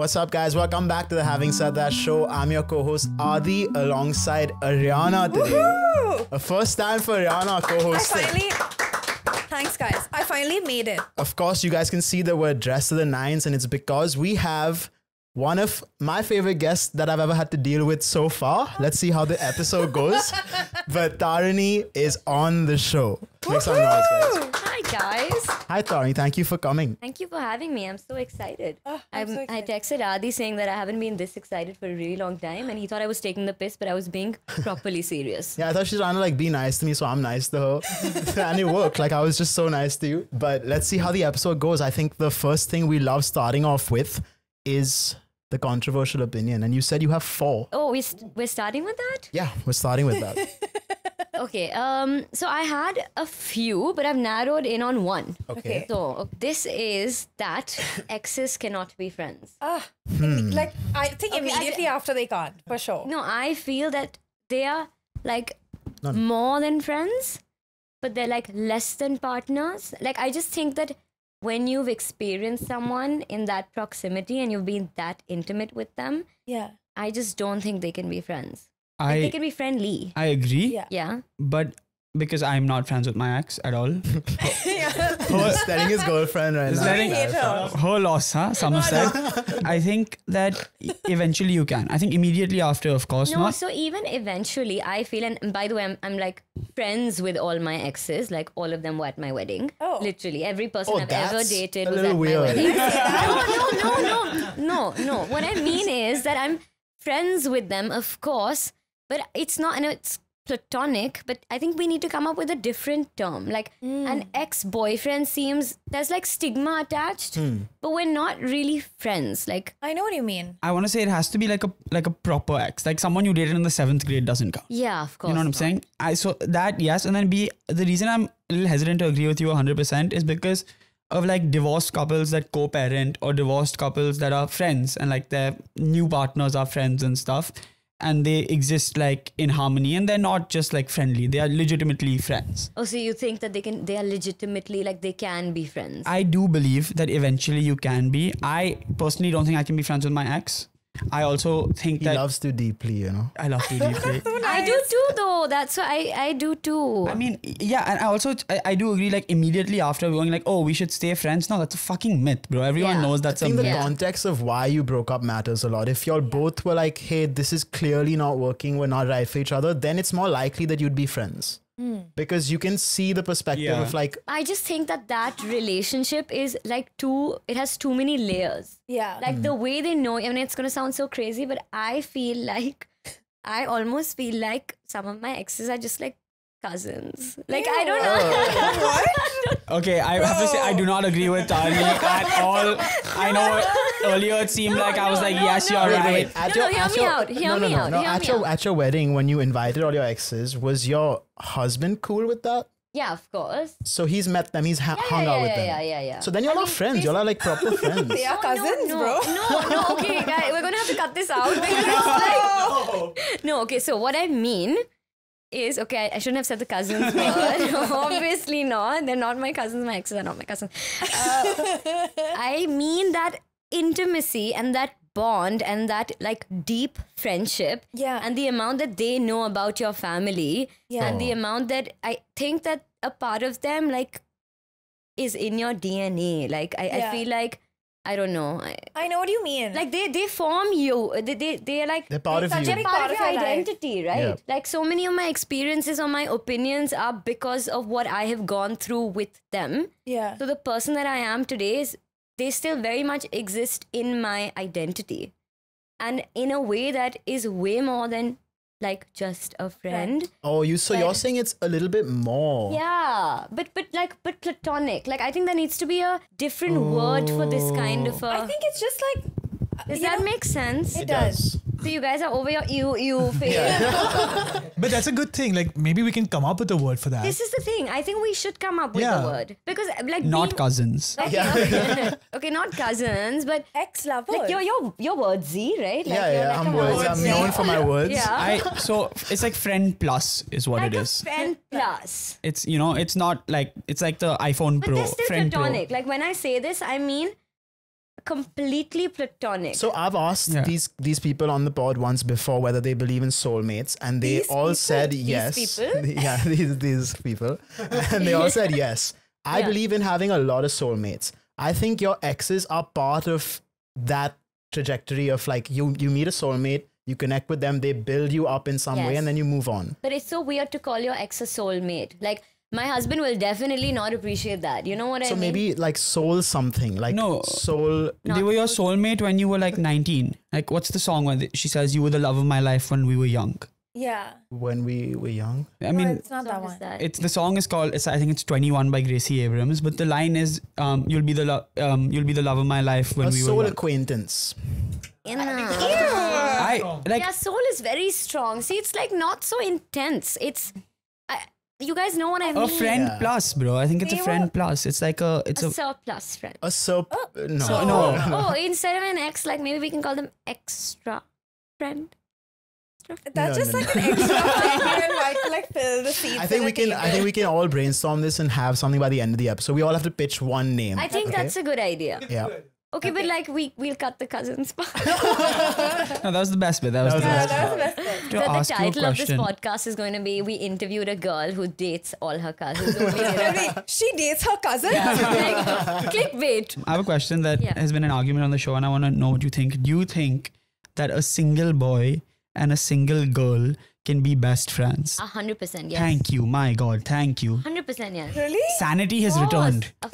What's up, guys? Welcome back to the Having Said That show. I'm your co-host Adi, alongside Aryana today. Woo! A first time for Aryana I co-hosting. finally. Thanks, guys. I finally made it. Of course, you guys can see that we're dressed to the nines, and it's because we have one of my favorite guests that I've ever had to deal with so far. Let's see how the episode goes. but Tarini is on the show. Make some noise, guys. Hi guys. Hi, Tarini. Thank you for coming. Thank you for having me. I'm so excited. Oh, I'm so I texted Adi saying that I haven't been this excited for a really long time and he thought I was taking the piss, but I was being properly serious. Yeah, I thought she was trying to like be nice to me, so I'm nice to her. and it worked. Like I was just so nice to you. But let's see how the episode goes. I think the first thing we love starting off with is the controversial opinion. And you said you have four. Oh, we st- we're starting with that? Yeah, we're starting with that. Okay. Um so I had a few, but I've narrowed in on one. Okay. So this is that exes cannot be friends. Ah, Hmm. like I think I- immediately after they can't, for sure. No, I feel that they are like No, no. more than friends, but they're like less than partners. Like I just think that when you've experienced someone in that proximity and you've been that intimate with them, Yeah. I just don't think they can be friends. Like, they can be friendly. I agree, Yeah. Yeah. but because I'm not friends with my ex at all. He's telling his girlfriend right now. that I hate her. Her loss, huh? Somerset. I think that eventually you can. I think immediately after, of course No, not. so even eventually, I feel, and by the way, I'm, I'm like friends with all my exes. Like all of them were at my wedding. Oh. Literally, every person Oh, I've ever dated was at weird. my wedding. no, no, no, no, no, no. What I mean is that I'm friends with them, of course, but it's not, and it's platonic. But I think we need to come up with a different term. Like hmm. an ex-boyfriend seems there's like stigma attached, hmm. but we're not really friends. Like I know what you mean. I want to say it has to be like a like a proper ex, like someone you dated in the seventh grade doesn't count. yeah, of course. You know what I'm not. saying? I so that yes, and then B. The reason I'm a little hesitant to agree with you 100 percent is because of like divorced couples that co-parent or divorced couples that are friends and like their new partners are friends and stuff, and they exist like in harmony and they're not just like friendly; they are legitimately friends. Oh, so you think that they can, they are legitimately like they can be friends? I do believe that eventually you can be. I personally don't think I can be friends with my ex. I also think He that loves too deeply, you know. I love you deeply. I do too, though. That's what I I do too. I mean, yeah, and I also I, I do agree. Like immediately after going like, oh, we should stay friends. No, that's a fucking myth, bro. Everyone Yeah. knows that's I a think the myth. Yeah. context of why you broke up matters a lot. If y'all both were like, hey, this is clearly not working, we're not right for each other, then it's more likely that you'd be friends. Hmm. Because you can see the perspective Yeah. of like, I just think that that relationship is like too. It has too many layers. Yeah. Like the mm-hmm. way they know. I mean, it's gonna sound so crazy, but I feel like I almost feel like some of my exes are just like cousins. Like I don't know. Oh. Okay, I have to say I do not agree with Tani at all. I know earlier it seemed like I was like, no, yes, no, you're no, right. at No, your, no, hear at me your- out, hear no, no, me no, out, no. hear At me your out. at your wedding, when you invited all your exes, was your husband cool with that? yeah, of course. So he's met them, he's ha- Yeah, hung yeah, out yeah, with yeah, them. yeah, yeah, yeah. So then you're not friends. You're like proper friends. they are cousins, no, bro. No, no, okay, guys, we're gonna have to cut this out because it's like no. Okay, so what I mean is okay. I, I shouldn't have said the cousins word. Obviously not. They're not my cousins. My exes are not my cousins. Uh, I mean that intimacy and that bond and that like deep friendship Yeah. and the amount that they know about your family Yeah. and the oh. amount that i think that a part of them like is in your dna like i, I feel like i don't know I, I know what you mean. like they they form you they they, they are like They're part of such you. a big part, part of of your your life. identity right Yeah. like so many of my experiences or my opinions are because of what i have gone through with them yeah. so the person that I am today is they still very much exist in my identity. And in a way that is way more than like just a friend. Oh, you so you're saying it's a little bit more. Yeah. But but like but platonic. Like I think there needs to be a different word for this kind of a oh. I think it's just like. Does that know, make sense? It does. So you guys are over your you you phase. But that's a good thing. Like maybe we can come up with a word for that. This is the thing. I think we should come up with Yeah. a word. Because like Not being- cousins. Okay, okay. okay, not cousins, but Ex lovers. like you're you're you're wordsy, right? Like Yeah, you're yeah, like I'm a words. I'm wordsy. known for my words. Yeah. I so it's like friend plus is what like it a friend plus. It's you know it's not like it's like the iPhone But Pro they're still friend platonic. Pro. Like when I say this, I mean completely platonic. So I've asked Yeah. these these people on the pod once before whether they believe in soulmates, and they These all people? said These yes. people? yeah, these these people, and they all said yes. I Yeah. believe in having a lot of soulmates. I think your exes are part of that trajectory of like you you meet a soulmate, you connect with them, they build you up in some way, and then you move on. But it's so weird to call your ex a soulmate. Like my husband will definitely not appreciate that. You know what So I mean? So maybe like soul something, like No. soul. they were your soulmate when you were like 19. Like, what's the song when she says you were the love of my life when we were young? Yeah. When we were young, I No, mean, it's not that one. that? it's the song is called. It's I think it's 21 by Gracie Abrams. But the line is, um, "You'll be the love, um, you'll be the love of my life when a we soul were young." Soul acquaintance. I like. yeah, soul is very strong. See, it's like not so intense. It's, I, you guys know what I mean. A friend Yeah. plus, bro. I think it's a friend were- plus. It's like a. It's a a. surplus friend. A soap. Oh. Uh, no. no. Oh, oh, instead of an ex, like maybe we can call them extra friend. That's No, just no, like no. an extra thing you to like fill the seats. I think we a can. I think we can all brainstorm this and have something by the end of the episode. We all have to pitch one name. I think okay? that's a good idea. yeah. Okay, but like we we'll cut the cousins part. No, that was the best bit. That was the was best. that was the best part. To the, the ask you a title of this question. podcast is going to be we interviewed a girl who dates all her cousins. Only did Wait, she dates her cousin. like, clickbait. I have a question that Yeah. has been an argument on the show, and I want to know what you think. Do you think that a single boy and a single girl can be best friends? A hundred percent, yes. Thank you. My God. Thank you. Hundred percent, yes. Really? Sanity has Of course. returned. Of-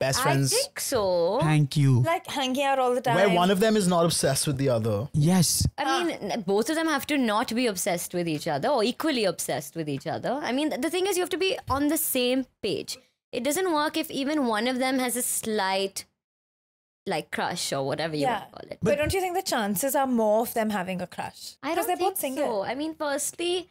Best friends? I think so. Thank you. Like hanging out all the time. Where one of them is not obsessed with the other. Yes. I mean, both of them have to not be obsessed with each other or equally obsessed with each other. I mean, the thing is, you have to be on the same page. It doesn't work if even one of them has a slight, like, crush or whatever you Yeah. want to call it. But, don't you think the chances are more of them having a crush? I Because don't they're think both single. so. I mean, firstly,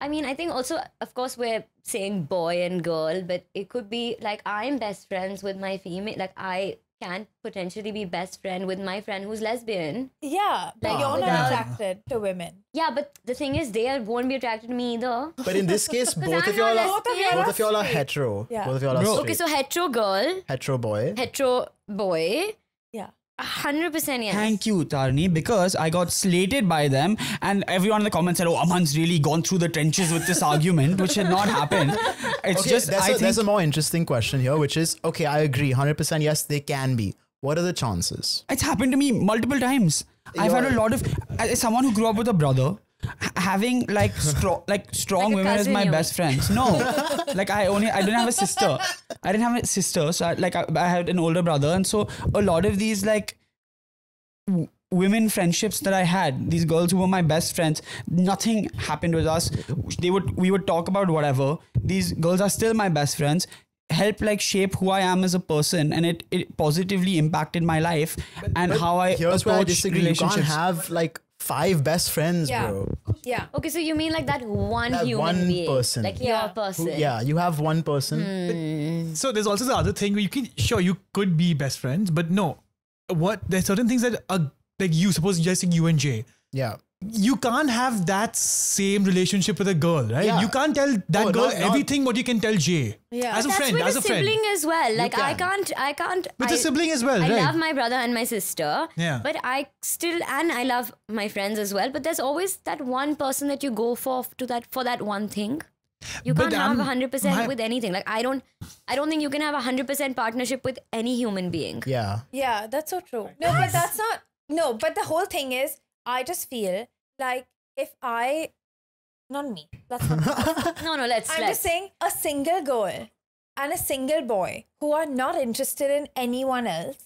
I mean, I think also, of course, we're saying boy and girl, but it could be like I'm best friends with my female. Like I can potentially be best friend with my friend who's lesbian. Yeah, but Like, you're not without- attracted to women. Yeah, but the thing is, they won't be attracted to me either. But in this case, both of y'all are Both of y'all both of y'all are hetero. Yeah. Both of y'all are Bro. straight. Okay, so hetero girl, hetero boy. hetero boy, Yeah. A hundred percent yes. Thank you, Tarini, because I got slated by them, and everyone in the comments said, "Oh, Aman's really gone through the trenches with this argument," which had not happened. It's Okay, just there's, I a, think there's a more interesting question here, which is okay. I agree, hundred percent. Yes, they can be. What are the chances? it's happened to me multiple times. I've had a lot of as someone who grew up with a brother. H- Having like strong, like strong Like women as my best friends. No, like I only I didn't have a sister. I didn't have a sister, so I, like I, I had an older brother, and so a lot of these like w- women friendships that I had, these girls who were my best friends, nothing happened with us. They would we would talk about whatever. These girls are still my best friends. Help like shape who I am as a person, and it, it positively impacted my life and how I Here's where I approach disagree. You can't have like five best friends, Yeah. bro. Yeah. Okay, so you mean like that one That human one being, person. like Yeah. your person? Yeah, you have one person. Hmm. So there's also the other thing where you can sure you could be best friends, but no. What there's certain things that are like you suppose just like you and Jeh. Yeah. You can't have that same relationship with a girl, right? Yeah. You can't tell that No, girl not- not- everything what you can tell Jeh. Yeah. As a friend, as a a friend. sibling as well. Like I can. can't, I can't. With I, a sibling as well, I right? love my brother and my sister. Yeah. But I still, and I love my friends as well. But there's always that one person that you go for to that for that one thing. You can't have I'm- hundred percent my- with anything. Like I don't, I don't think you can have hundred percent partnership with any human being. Yeah. Yeah, that's so true. No, but that's not. No, but the whole thing is, I just feel like if I, not me. That's not. No, no, let's I'm let's. just saying a single girl and a single boy who are not interested in anyone else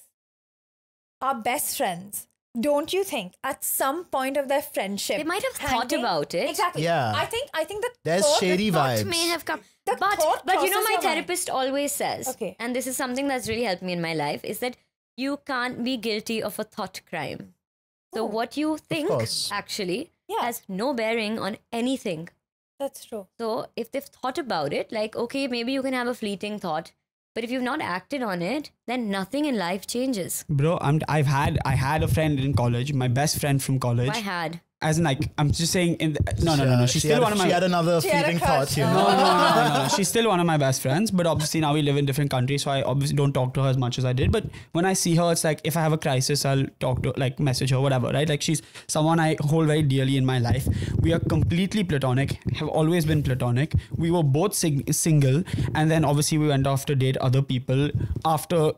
are best friends. Don't you think at some point of their friendship They might have thought hanging- about it. Exactly. Yeah. I think I think that There's thought- shady thought vibes. may have come The but but you know my your mind. therapist always says Okay. and this is something that's really helped me in my life is that you can't be guilty of a thought crime so Oh, what you think course. actually Yeah. has no bearing on anything That's true. so if they've thought about it like okay maybe you can have a fleeting thought but if you've not acted on it then nothing in life changes Bro, I'm I've had I had a friend in college, my best friend from college. i had as in like I'm just saying in the, no no no no she's she still had, one of my She had another She had a fleeting crush thought, you on- know. no, no, no, no, no. She's still one of my best friends, but obviously now we live in different countries, so I obviously don't talk to her as much as I did. But when I see her, it's like if I have a crisis, I'll talk to, like, message her, whatever, right? Like she's someone I hold very dearly in my life. We are completely platonic, have always been platonic. We were both sing- single, and then obviously we went off to date other people after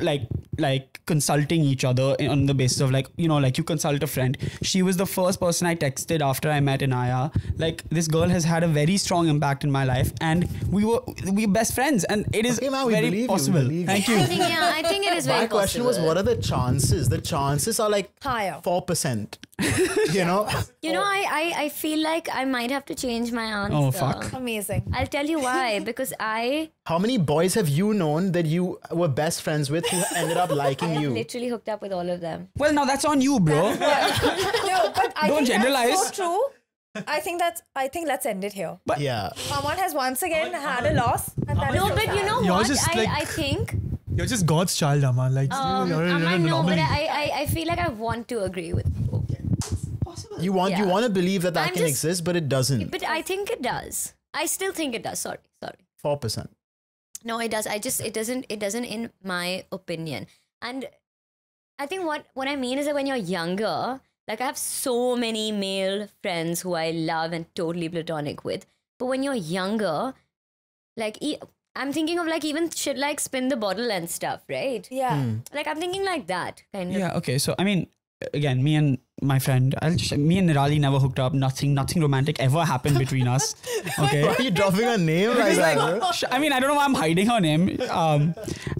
like like consulting each other on the basis of like you know like you consult a friend she was the first person i texted after i met inaya like this girl has had a very strong impact in my life and we were we were best friends and it is Okay, man, very believe you, we possible believe you. thank I you think yeah, I think it is very My question was, what are the chances? The chances are like Higher. four percent. You know, You know, I, I I feel like I might have to change my answer. Oh, fuck. Amazing. I'll tell you why. Because I how many boys have you known that you were best friends with who ended up liking have you? literally hooked up with all of them. well now that's on you bro No, but I Don't think generalize. That's so true. I think that's. I think let's end it here. But yeah. Aman has once again had a loss, and that is No, so but you sad. know You're what? just I, like- I think You're just God's child, Aman. Like um, you're, you're, I you're know, but anomaly. I, I I feel like I want to agree with you. You want you Yeah. want to believe that that I'm can just- exist, but it doesn't. But I think it does. I still think it does. Sorry, sorry. Four percent. No, it does. I just it doesn't it doesn't in my opinion. And I think what what I mean is that when you're younger, like I have so many male friends who I love and totally platonic with. But when you're younger, like e- I'm thinking of like even shit like spin the bottle and stuff, right? Yeah. Hmm. Like I'm thinking like that kind of. yeah okay so i mean again me and my friend I'll just, me and nirali never hooked up nothing nothing romantic ever happened between us okay Why are you dropping a name like that? bro? I mean, I don't know why I'm hiding her name. Um,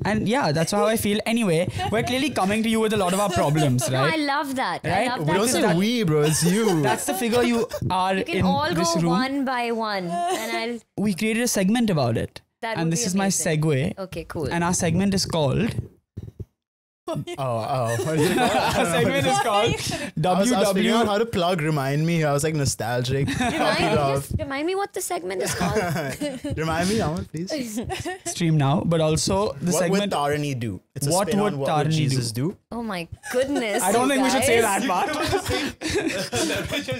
and yeah, that's how I feel. Anyway, we're clearly coming to you with a lot of our problems, No, I love that. I Right? love We that. don't say we, bro. It's you. That's the figure you are you can in all this go room. one by one, and I'll. We created a segment about it. That and this be is my segue. Okay, cool. And our segment is called. Oh, oh. What is it called? Our segment is called I was, I was figuring out WW. how to plug. Remind me. I was like nostalgic. Puppy remind, love. just remind me what the segment is called. Remind me, Aman, please. Stream now, but also the what segment. would Tarini do? It's a What spin would on what would do? Jesus do? Oh my goodness. I don't you think we should say guys. that part.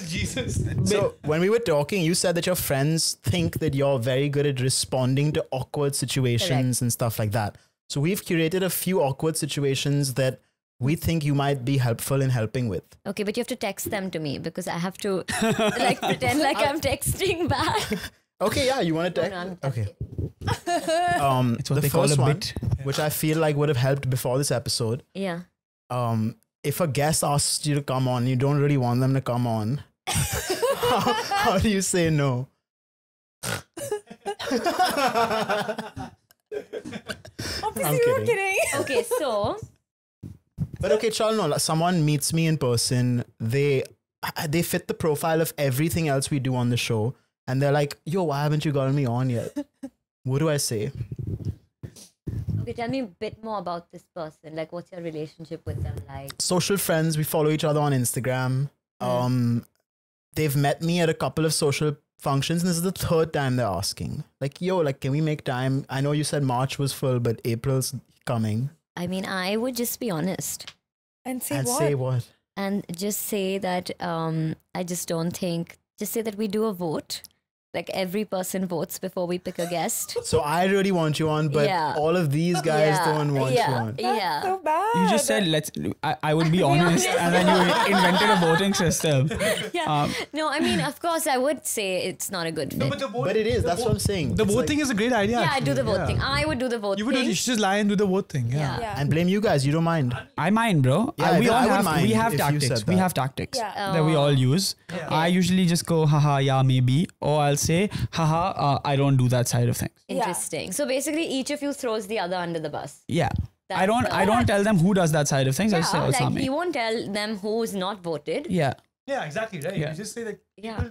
Jesus. So when we were talking, you said that your friends think that you're very good at responding to awkward situations and stuff like that. So we've curated a few awkward situations that we think you might be helpful in helping with. Okay, but you have to text them to me because I have to like pretend like I'm texting back. Okay, yeah, you want to text? I'm okay. Um, It's what the they call first a one, bit. which I feel like would have helped before this episode. Yeah. Um, if a guest asks you to come on, you don't really want them to come on. how, how do you say no? Obviously, I'm we were kidding. kidding. Okay, so But okay, Chal, no, like, someone meets me in person. They they fit the profile of everything else we do on the show, and they're like, "Yo, why haven't you gotten me on yet?" what do I say? okay, tell me a bit more about this person. Like, what's your relationship with them like? Social friends. We follow each other on Instagram. Um, they've met me at a couple of social functions, and this is the third time they're asking, like, "Yo, like, can we make time?" I know you said March was full, but April's coming. I mean, I would just be honest And say and what? say what? and just say that um, I just don't think. Just say that we do a vote. Like every person votes before we pick a guest. So I really want you on, but Yeah. all of these guys yeah, don't want yeah, you on. Yeah. So bad. You just said let's. I, I would be honest, and then you invented a voting system. yeah. Um, no, I mean, of course, I would say it's not a good fit. But the vote, But it is. That's vote- what I'm saying. The It's vote like- thing is a great idea. yeah, I do the vote yeah. thing. I would do the vote You would thing. you should just lie and do the vote thing. Yeah. Yeah. Yeah. and blame you guys. You don't mind. I mind, bro. Yeah, I, we I all have mind we have tactics. We have tactics Yeah. that we all use. I usually just go haha yeah maybe, or I'll say haha uh, I don't do that side of things. Interesting. So basically, each of you throws the other under the bus. Yeah. I don't I don't tell them who does that side of things. I just say Yeah, oh, it's not like me. he won't tell them who's not voted. Yeah. Yeah, exactly. Right. Yeah. You just say that. Yeah.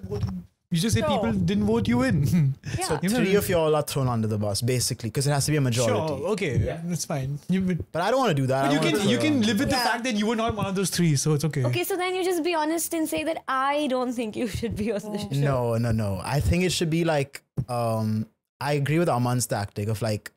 People voted- You just say So- people didn't vote you in. So You know- three of you all are thrown under the bus, basically, because it has to be a majority. Sure. Okay. That's fine. You, but But I don't want to do that. I you can you can live with the fact that you were not one of those three, so it's okay. Okay, so then you just be honest and say that I don't think you should be on the show. No, no, no. I think it should be like. Um, I agree with Aman's tactic of like,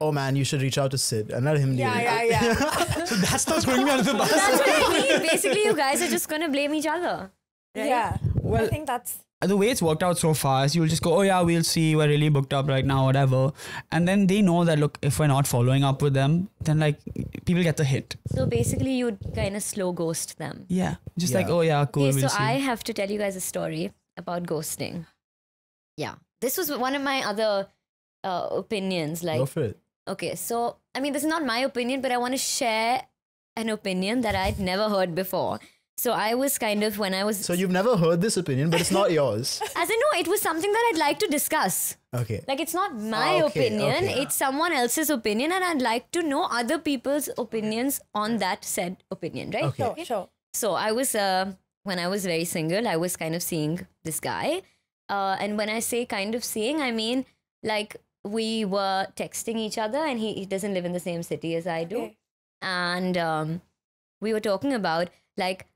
oh man, you should reach out to Sid and let him deal. Yeah, yeah, yeah. So that's not throwing me under the bus. That's what I mean. Basically, you guys are just gonna blame each other. right? Yeah. Well, I think that's the way it's worked out so far is you'll just go, oh yeah, we'll see, we're really booked up right now, whatever. And then they know that look, if we're not following up with them, then like people get the hit. So basically, you'd kind of slow ghost them. Yeah. Just Yeah. like, oh yeah, cool. Okay, we'll so see. I have to tell you guys a story about ghosting. Yeah, this was one of my other uh, opinions. Go Like, for it. okay, so I mean, this is not my opinion, but I want to share an opinion that I'd never heard before. So I was kind of when I was So you've never heard this opinion, but it's not yours. as in no, it was something that I'd like to discuss. Okay. Like it's not my Okay, opinion, okay. it's someone else's opinion, and I'd like to know other people's opinions on that said opinion, right? Okay. sure, sure. So I was uh, when I was very single, I was kind of seeing this guy, uh, and when I say kind of seeing, I mean like we were texting each other, and he, he doesn't live in the same city as I do, Okay. and um, we were talking about like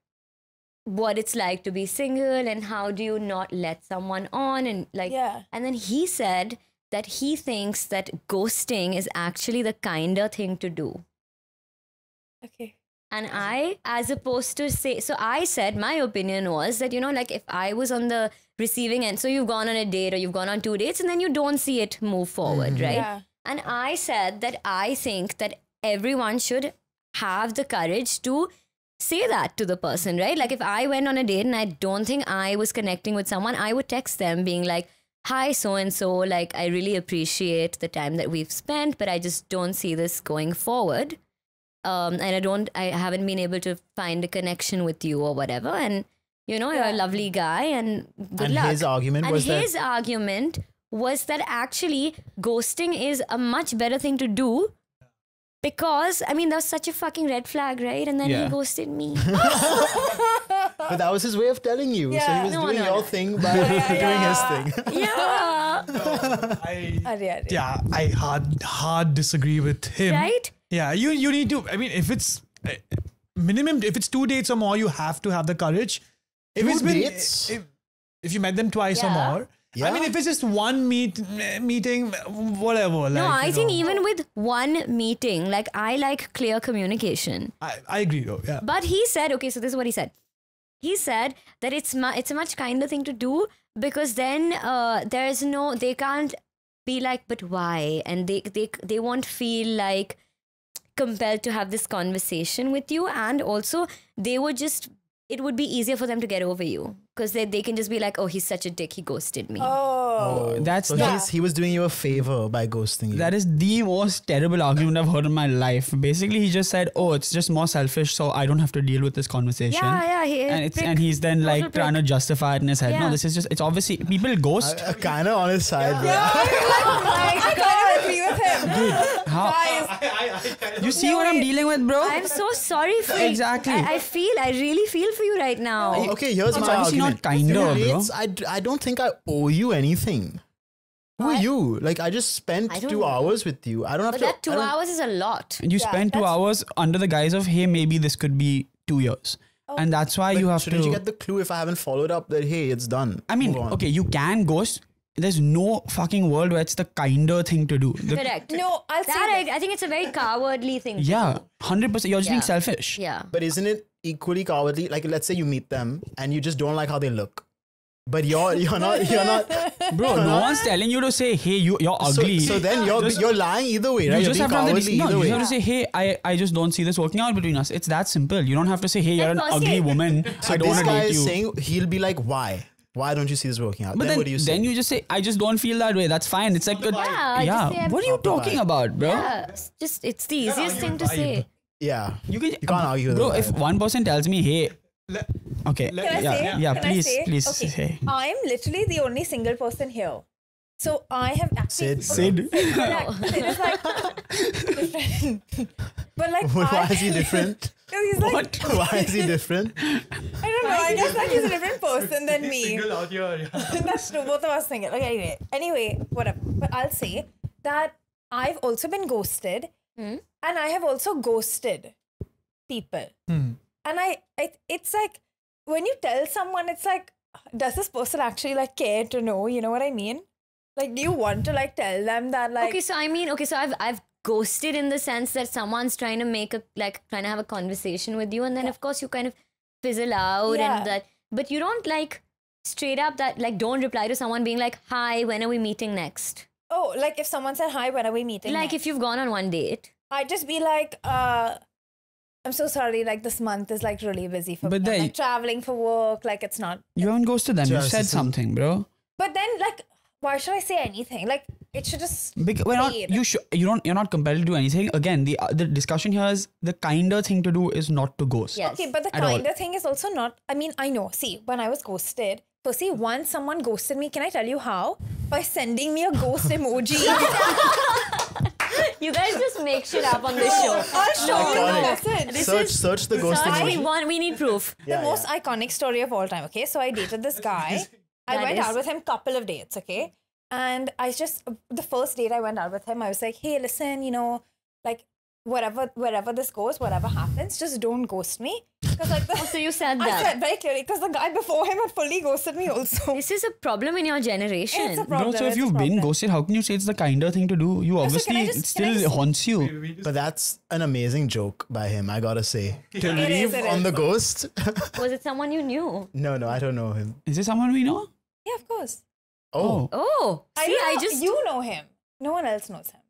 what it's like to be single and how do you not let someone on and like Yeah. and then he said that he thinks that ghosting is actually the kinder thing to do Okay. and I, as opposed to say, so I said my opinion was that, you know, like if I was on the receiving end, so you've gone on a date or you've gone on two dates and then you don't see it move forward, mm-hmm. right? Yeah. And I said that I think that everyone should have the courage to say that to the person, right? Like if I went on a date and I don't think I was connecting with someone, I would text them being like, hi, so and so, like I really appreciate the time that we've spent, but I just don't see this going forward um, and I don't, I haven't been able to find a connection with you or whatever. And you know, you're a lovely guy, and good and luck. his argument and was his that argument was that actually ghosting is a much better thing to do because I mean that was such a fucking red flag, right? And then Yeah. he ghosted me. but that was his way of telling you. So Yeah. he was No, doing no, your no. thing by yeah. doing his thing. yeah, I Adi, adi. yeah, I hard hard disagree with him. right. Yeah, you you need to. I mean, if it's uh, minimum, if it's two dates or more, you have to have the courage. If Two it's been, dates? if, if you met them twice or Yeah. I mean, if it's just one meet meeting, whatever. No, I think know. even with one meeting, like I like clear communication. I, I agree though. Yeah. But he said, okay, so this is what he said. He said that it's mu- it's a much kinder thing to do because then uh, there's no they can't be like, but why? And they they they won't feel like compelled to have this conversation with you, and also they would just it would be easier for them to get over you because they, they can just be like, oh, he's such a dick, he ghosted me. Oh. That's so the- he's, he was doing you a favor by ghosting you. That is the most terrible argument I've heard in my life. Basically, he just said, "Oh, it's just more selfish, so I don't have to deal with this conversation." yeah, yeah, he, And it's prick, and he's then total like trying to justify it in his head. No, this is just it's obviously people ghost. uh, kind of on his side. bro. I kind of agree with him. How Guys, you see what I'm dealing with, bro? I'm so sorry for you. Exactly. I, I feel, I really feel for you right now. Oh, Okay, here's It's my obviously not argument. kinder, bro. Dates, I, d- I don't think I owe you anything. Who are you? Like I just spent I two know. hours with you. I don't have But to. that two I don't- hours is a lot. you spend two hours under the guise of, "Hey, maybe this could be two years," and that's why But you have shouldn't to. you get the clue if I haven't followed up that hey, it's done. I mean, okay, you can ghost. There's no fucking world where it's the kinder thing to do. The- Correct. no, I'll say That. I, I think it's a very cowardly thing. yeah, hundred percent. You're just being selfish. Yeah. But isn't it equally cowardly? Like let's say you meet them and you just don't like how they look, but you're you're not you're not. Bro, no one's telling you to say, "Hey, you you're ugly." so then you're Just- you're lying either way, right? you You're just being have to the cowardly dec- no, either you way. have to say, "Hey, I, I just don't see this working out between us." It's that simple. You don't have to say, "Hey, you're an ugly woman. So I don't this want to guy date is you." saying he'll be like, why? Why don't you see this working out? but then, then, what do you say? then you just say, "I just don't feel that way." That's fine. It's like, a, Yeah, yeah. What are you talking about, bro? Yeah. It's just it's the easiest thing to say. Yeah, You can, You can't argue with bro. If one person tells me, "Hey," Le- okay, Can Can I yeah, say? yeah, Can please, I say? please okay. say. I'm literally the only single person here. So I have actually. Sid. Sid. Correct. Sid is like different. but like, why I, is he different? He's like, What? why is he different? I don't know. I guess like he's a different person than me. Single out here. Yeah. That's true. Both of us single. Okay, anyway. Anyway, whatever. But I'll say that I've also been ghosted, Hmm? And I have also ghosted people. Hmm. And I, I, it's like when you tell someone, it's like, does this person actually like care to know? You know what I mean? Like, do you want to like tell them that like? Okay, so I mean, okay, so I've I've ghosted in the sense that someone's trying to make a like trying to have a conversation with you, and then of course you kind of fizzle out, Yeah. and that but you don't like straight up that like don't reply to someone being like, "Hi, when are we meeting next?" Oh, like if someone said hi, when are we meeting? Like if you've gone on one date. I'd just be like, uh, I'm so sorry. Like this month is like really busy for But me. I'm, they- like traveling for work. Like it's not. You haven't ghosted them. You said something, bro. But then like, why should I say anything? Like it should just. Because we're not. You should. You don't. You're not compelled to do anything. Again, the uh, the discussion here is the kinder thing to do is not to ghost. Yes. Okay, but the At all. kinder thing is also not. I mean, I know. See, when I was ghosted, so see, once someone ghosted me, can I tell you how? By sending me a ghost emoji. You guys just make shit up on this show. I'll show you. Iconic. Listen. This search, is- search the ghost I emoji. want. We need proof. Yeah, the most iconic story of all time. Okay, so I dated this guy. I That went is- out with him couple of dates. Okay, and I just the first date I went out with him, I was like, hey, listen, you know, like whatever wherever this goes, whatever happens, just don't ghost me. Because like the, oh, So you said that. I said very clearly because the guy before him had fully ghosted me also. This is a problem in your generation. It's a Bro, problem. so if it's you've been ghosted, how can you say it's the kinder thing to do? You obviously can I just- it can I still just- haunts you. But that's an amazing joke by him, I gotta say. To It leave is, it on is. the ghost? Was it someone you knew? no, no, I don't know him. Is it someone we know? Yeah, of course. Oh, Oh, I see, know I just you know him. No one else knows him.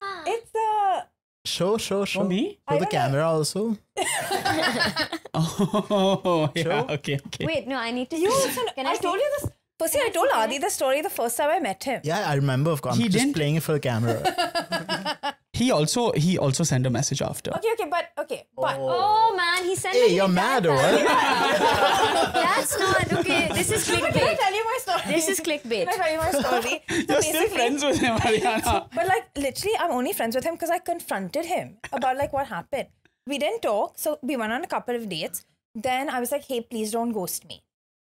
It's uh show, show, show. me? For the don't know. camera also. Oh, yeah. Sure. Okay, okay. wait. No, I need to. you. see. Also, Can I, I, told you this. Firstly, I told Adi the story the first time I met him. Yeah, I remember. Of course. I'm He just didn't? playing it for the camera. He also he also sent a message after. Okay, okay, but okay, but Oh, oh man, he sent. hey, me you're mad or what? That's not okay. This is clickbait. Can I clickbait. tell you my story? This is clickbait. Can I tell you my story? So You're still friends with him, Aryana. But like literally, I'm only friends with him because I confronted him about like what happened. We didn't talk, so we went on a couple of dates. Then I was like, "Hey, please don't ghost me."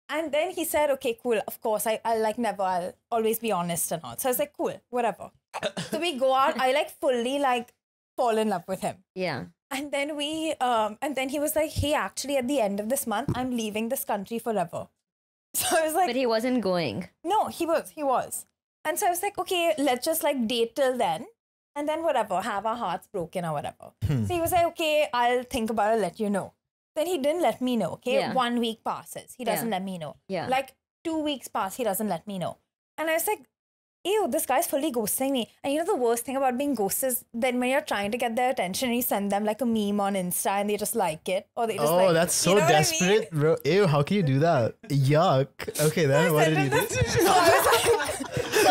And then he said, "Okay, cool. Of course, I I like never. I'll always be honest and all." So I was like, "Cool, whatever." so we go out. I like fully like fall in love with him. Yeah. And then we, um, and then he was like, "Hey, actually, at the end of this month, I'm leaving this country forever." So I was like, But he wasn't going. no, he was. He was. And so I was like, okay, let's just like date till then. And then whatever, have our hearts broken or whatever. Hmm. So he was like, okay, I'll think about it, let you know. Then he didn't let me know. Okay. Yeah. One week passes. He doesn't Yeah. let me know. Yeah. Like two weeks pass, he doesn't let me know. And I was like, ew, this guy's fully ghosting me. And you know the worst thing about being ghosted is then when you're trying to get their attention, you send them like a meme on Insta and they just like it. Or they just Oh, like, Oh, that's you so know what I mean? desperate, bro. Ew, how can you do that? Yuck. Okay, then what did he do?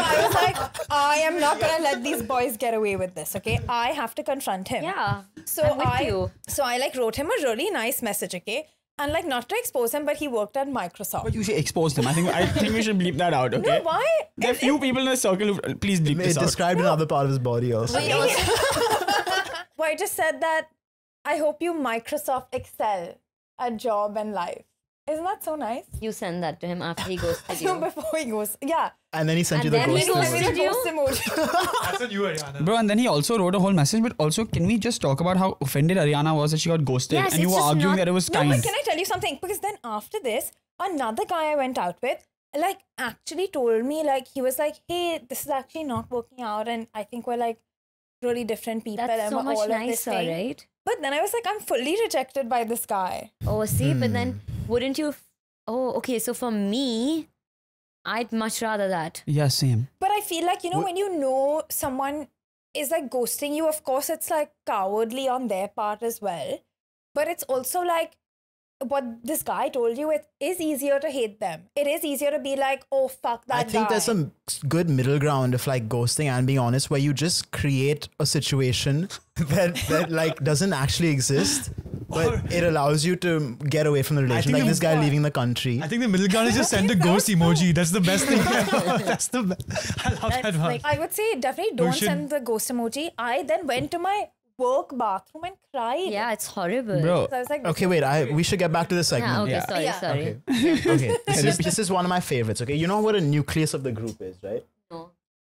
So I was like, I was like, I am not gonna let these boys get away with this. Okay, I have to confront him. Yeah. So I'm with I, you. so I like wrote him a really nice message. Okay, and like not to expose him, but he worked at Microsoft. But you should expose him. I think I think we should bleep that out. Okay. No, why? There are few people in the circle who please bleep It this out. described another part of his body also. Wait, also, Well, I just said that. I hope you Microsoft excel at job and life. Isn't that so nice? you send that to him after he goes to No, you. before he goes, yeah. And then he sent And you the ghost goes emoji. to- Send me the you? ghost emoji. That's on you, Aryana. Bro, and then he also wrote a whole message. But also, can we just talk about how offended Aryana was that she got ghosted, Yes, and you were arguing not- that it was kind. No, kind? but can I tell you something? Because then after this, another guy I went out with, like, actually told me, like, he was like, hey, this is actually not working out. And I think we're like really different people. That's and so we're much all of nicer, right? But then I was like, I'm fully rejected by this guy. Oh, see, but then Hmm. Wouldn't you? f- Oh, okay. So for me, I'd much rather that. yeah, same. But I feel like, you know, when you know someone is like ghosting you, of course, it's like cowardly on their part as well. But it's also like what this guy told you, it is easier to hate them. It is easier to be like, oh, fuck that I think guy. there's some good middle ground of like ghosting and being honest, where you just create a situation that that like doesn't actually exist, but it allows you to get away from the relationship. Like the- this guy leaving the country. I think the middle ground is just send a ghost emoji. That's the best thing ever. That's the best. I love that one. like- I would say definitely don't should- send the ghost emoji. I then went to my work bathroom and cried. Yeah, it's horrible. Bro, So I was like, Okay, wait. I we should get back to the segment. Yeah. Okay. Yeah. Sorry. Yeah. Sorry. Okay. okay. This is, this is one of my favorites. Okay. You know what a nucleus of the group is, right? No.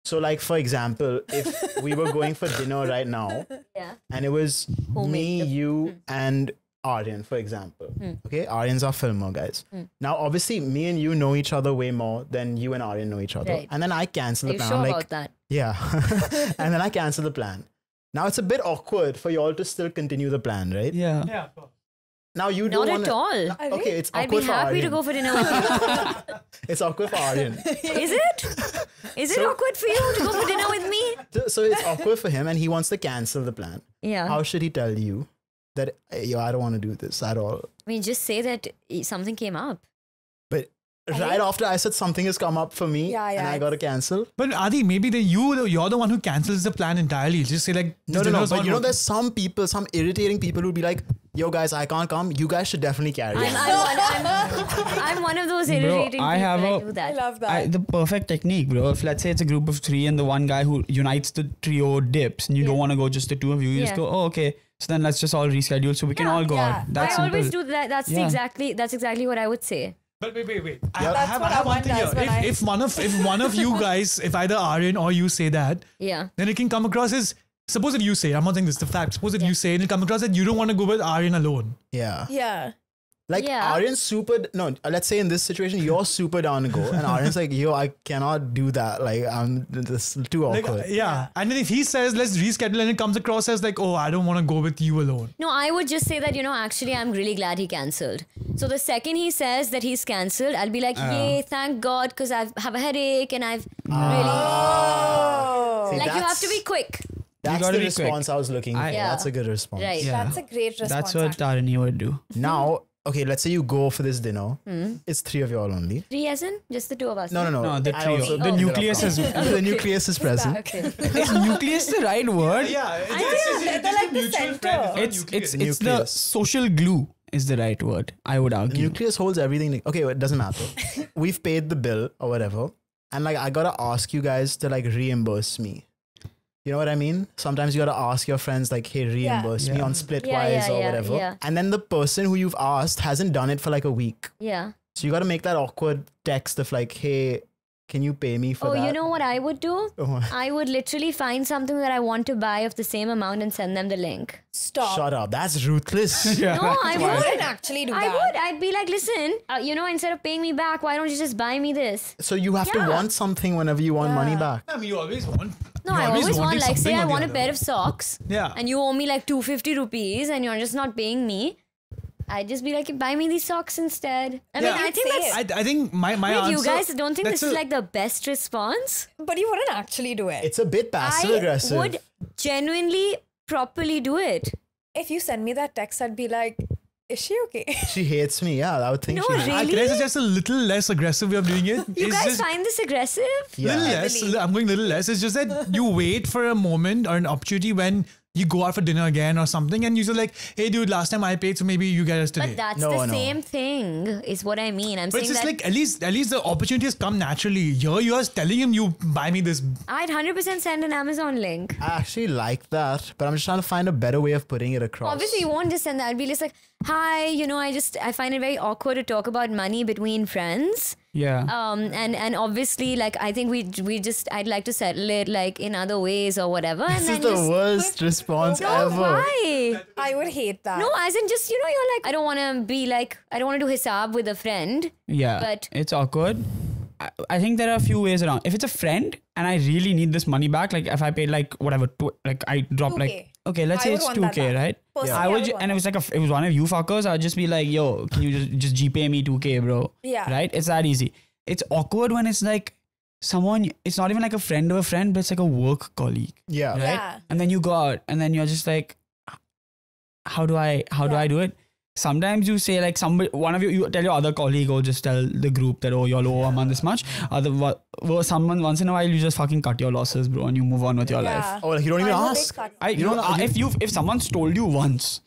So, like, for example, if we were going for dinner right now Yeah. and it was Who me, made the- you, hmm. and Aryan, for example. Hmm. Okay. Aryan's our filmer, guys. Hmm. Now, obviously, me and you know each other way more than you and Aryan know each other. Right. And then I cancel Are the you plan. sure like, about that? yeah. and then I cancel the plan. Now, it's a bit awkward for y'all to still continue the plan, right? yeah. yeah. now you don't Not at wanna- all. Okay, it's awkward I'd be awkward for happy to go for dinner with you. It's awkward for Aryan. Is it? Is it awkward for you to go for dinner with me? So- so it's awkward for him, and he wants to cancel the plan. Yeah. How should he tell you that "Hey, yo, I don't want to do this at all? I mean, just say that something came up. But right after I said something has come up for me, Yeah, yeah, and I got to cancel. But Adi, maybe the, you you're the one who cancels the plan entirely. Just say like No, no, no. But you know, there's some people, some irritating people who'd be like, "Yo, guys, I can't come. You guys should definitely carry I'm. I'm, one, I'm, I'm one of those irritating I people. have I a- do that. I love that. I, the perfect technique, bro. If let's say it's a group of three and the one guy who unites the trio dips and you don't want to go just the two of you, you just go, oh, okay. So then let's just all reschedule so we can all go yeah. out. That's I always simple. do that. That's Yeah. exactly that's exactly what I would say. But wait, wait, wait. I, Yeah. I That's have, what I have I one want thing here. If, I- if one of if one of you guys, if either Aryan or you say that, Yeah. then it can come across as suppose if you say, I'm not saying this is the fact. Suppose if you say and it come across that you don't want to go with Aryan alone. yeah. yeah. Like Yeah. Aryan's super. No, uh, let's say in this situation, you're super down to go, and Aryan's like, "Yo, I cannot do that. Like, I'm this is too Like, uh, awkward." yeah. And then if he says let's reschedule and it comes across as like, oh, I don't want to go with you alone. No, I would just say that, you know, actually, I'm really glad he cancelled. So the second he says that he's cancelled, I'll be like, yay, thank God, because I have a headache and I've Oh. See, really. Like, you have to be quick. That's gotta the be quick. response I was looking for. I- Yeah. That's a good response. Right. Yeah. That's a great response. That's what actually. Tarini would do. Now, okay, let's say you go for this dinner. Hmm. It's three of you all only. Three as in? Just the two of us. No, no, no. No, the I trio. also The picked it nucleus is- from- the nucleus is present. Okay. Is nucleus the right word? Yeah. think they're- they're like the center. It's it's it's the social glue is the right word. I would The argue. nucleus holds everything. Okay, well, it doesn't matter. We've paid the bill or whatever, and like I gotta ask you guys to like reimburse me. You know what I mean? Sometimes you gotta ask your friends like, "Hey, reimburse me Yeah. on Splitwise yeah, or whatever." yeah. And then the person who you've asked hasn't done it for like a week, Yeah. so you gotta make that awkward text of like, "Hey, can you pay me for Oh, that?" you know what I would do? Oh, I would literally find something that I want to buy of the same amount and send them the link. Stop. Shut up. That's ruthless. Yeah. No, I I would. wouldn't actually do I that. I would. I'd be like, listen, uh, you know, instead of paying me back, why don't you just buy me this? So you have Yeah. to want something whenever you want money back. I mean, you always want. No, you I always want, like, say I want a pair of socks. Yeah. And you owe me like 250 rupees and you're just not paying me. I'd just be like, buy me these socks instead. I Yeah. mean, I think Say that's. I, I think my my Wait, answer. you guys don't think that's this is like the best response? But you wouldn't actually do it. It's a bit passive I aggressive. would genuinely properly do it. if you send me that text, I'd be like, is she okay? She hates me. Yeah, I would think No, she hates I, really? can I suggest a little less aggressive way of doing it? You It's guys just find this aggressive? Yeah. little less. I'm going little less. It's just that you wait for a moment or an opportunity when you go out for dinner again or something, and you're just like, "Hey, dude, last time I paid, so maybe you get us today." But that's No, the no. same thing, is what I mean. I'm But it's just that like at least at least the opportunities come naturally. Here you are telling him you buy me this. I'd 100% send an Amazon link. I actually like that, but I'm just trying to find a better way of putting it across. Obviously, you won't just send that. I'd be just like, hi, you know, I just, I find it very awkward to talk about money between friends. Yeah. Um, and, and obviously, like, I think we, we just, I'd like to settle it, like, in other ways or whatever. And this is the just, worst response no, ever. why? I would hate that. No, as in just, you know, you're like, I don't want to be like, I don't want to do hisab with a friend. Yeah, But- it's awkward. I, I think there are a few ways around. If it's a friend and I really need this money back, like if I paid like whatever, tw- like I drop 2K. like okay, let's I say it's two k, right? Personally, I I would, would ju- want and it was like a, it was one of you fuckers. I'd just be like, yo, can you just just GPay me two k, bro? Yeah. Right? It's that easy. It's awkward when it's like someone. It's not even like a friend of a friend, but it's like a work colleague, Yeah. right? Yeah. And then you go out, and then you're just like, how do I how do I do it? Sometimes you say like somebody one of you you tell your other colleague or just tell the group that oh y'all owe a month this much. Other well, someone once in a while you just fucking cut your losses, bro, and you move on with your life. Oh, like you don't even I'm a big ask. I you You know don't- uh, if you if someone's told you once,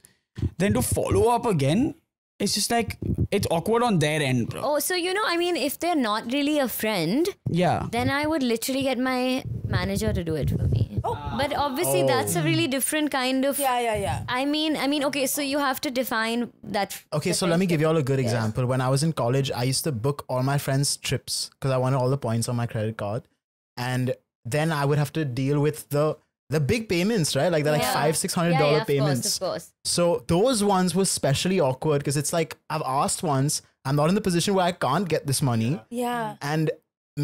then to follow up again, it's just like it's awkward on their end, bro. Oh, so, you know, I mean, if they're not really a friend, Yeah. then I would literally get my manager to do it for me. Oh. But obviously, oh. that's a really different kind of. Yeah, yeah, yeah. I mean, I mean, okay, so you have to define that. Okay, so let me give you all a good example. When I was in college, I used to book all my friends' trips because I wanted all the points on my credit card, and then I would have to deal with the the big payments, right? Like they're like Yeah. five, six hundred Yeah, dollar yeah, of payments. course, of course. So those ones were especially awkward because it's like I've asked once, I'm not in the position where I can't get this money, Yeah. and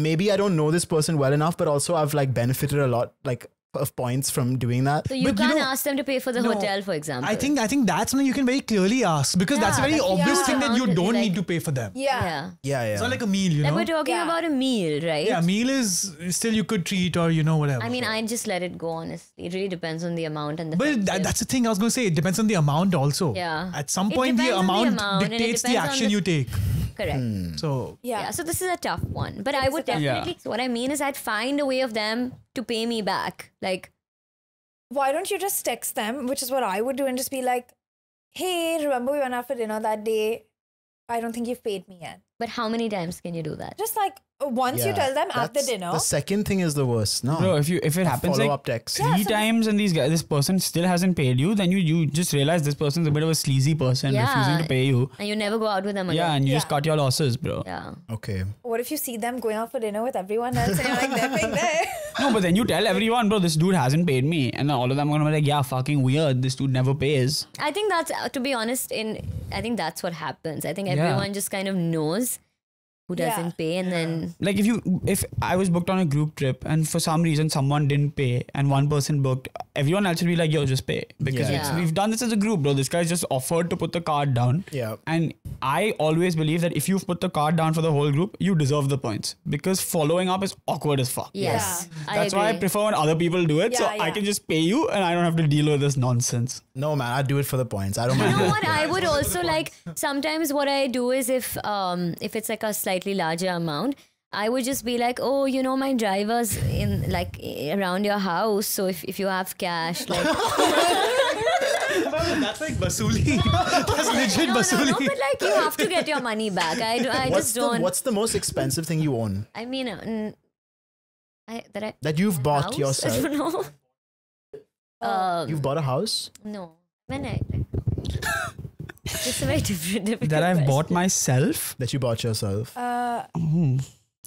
maybe I don't know this person well enough, but also I've like benefited a lot, like of points from doing that. So you But can't know- ask them to pay for the No, hotel, for example. I think I think that's something you can very clearly ask because that's a very that's obvious huge thing that you don't like- need to pay for them. Yeah. Yeah. Yeah, yeah. It's not like a meal, you Like know. we're talking Yeah. about a meal, right? yeah, a meal is still you could treat or you know whatever. I mean, I just let it go. Honestly, it really depends on the amount and the. But that, that's the thing I was going to say. It depends on the amount also. Yeah. At some point, the depends on the amount, amount and it dictates the action the- you take. Correct. Hmm. So Yeah. Yeah. So this is a tough one, but I is would a tough one. definitely. So what I mean is, I'd find a way of them to pay me back. Like, Why don't you just text them, which is what I would do, and just be like, hey, remember we went out for dinner that day? I don't think you've paid me yet. But how many times can you do that? Just like once you tell them at the that's- dinner. The second thing is the worst. No. Bro, if you if it happens follow like up text. three times and these guys, this person still hasn't paid you, then you you just realize this person's a bit of a sleazy person refusing to pay you. And you never go out with them again. Yeah, and you just Yeah. cut your losses, bro. Yeah. Okay. what if you see them going out for dinner with everyone else and you're like, they're paying there? No, but then you tell everyone, bro, this dude hasn't paid me, and then all of them are gonna be like, yeah, fucking weird. This dude never pays. I think that's uh, to be honest. In I think that's what happens. I think Yeah. everyone just kind of knows who doesn't pay, and then Like if you if I was booked on a group trip and for some reason someone didn't pay and one person booked, everyone else would be like, yo, just pay. Because Yeah. Yeah. we've done this as a group, bro. This guy's just offered to put the card down. Yeah. And I always believe that if you've put the card down for the whole group, you deserve the points. Because following up is awkward as fuck. yes, I That's why I prefer when other people do it. so Yeah, I can just pay you and I don't have to deal with this nonsense. No, man, I do it for the points. I don't You mind. know what? I would also like sometimes what I do is if um if it's like a slightly larger amount, I would just be like, oh, you know, my driver's in like around your house, so if, if you have cash, like that's like basuli. that's legit no, no, basuli. no, but like you have to get your money back. I, do, I What's just the don't. What's the most expensive thing you own I mean, uh, n- I that I that you've bought house? yourself? I don't know. Um, You've bought a house? no, when I. It's a very different. difficult That I've bought myself. That you bought yourself? Uh, Hmm.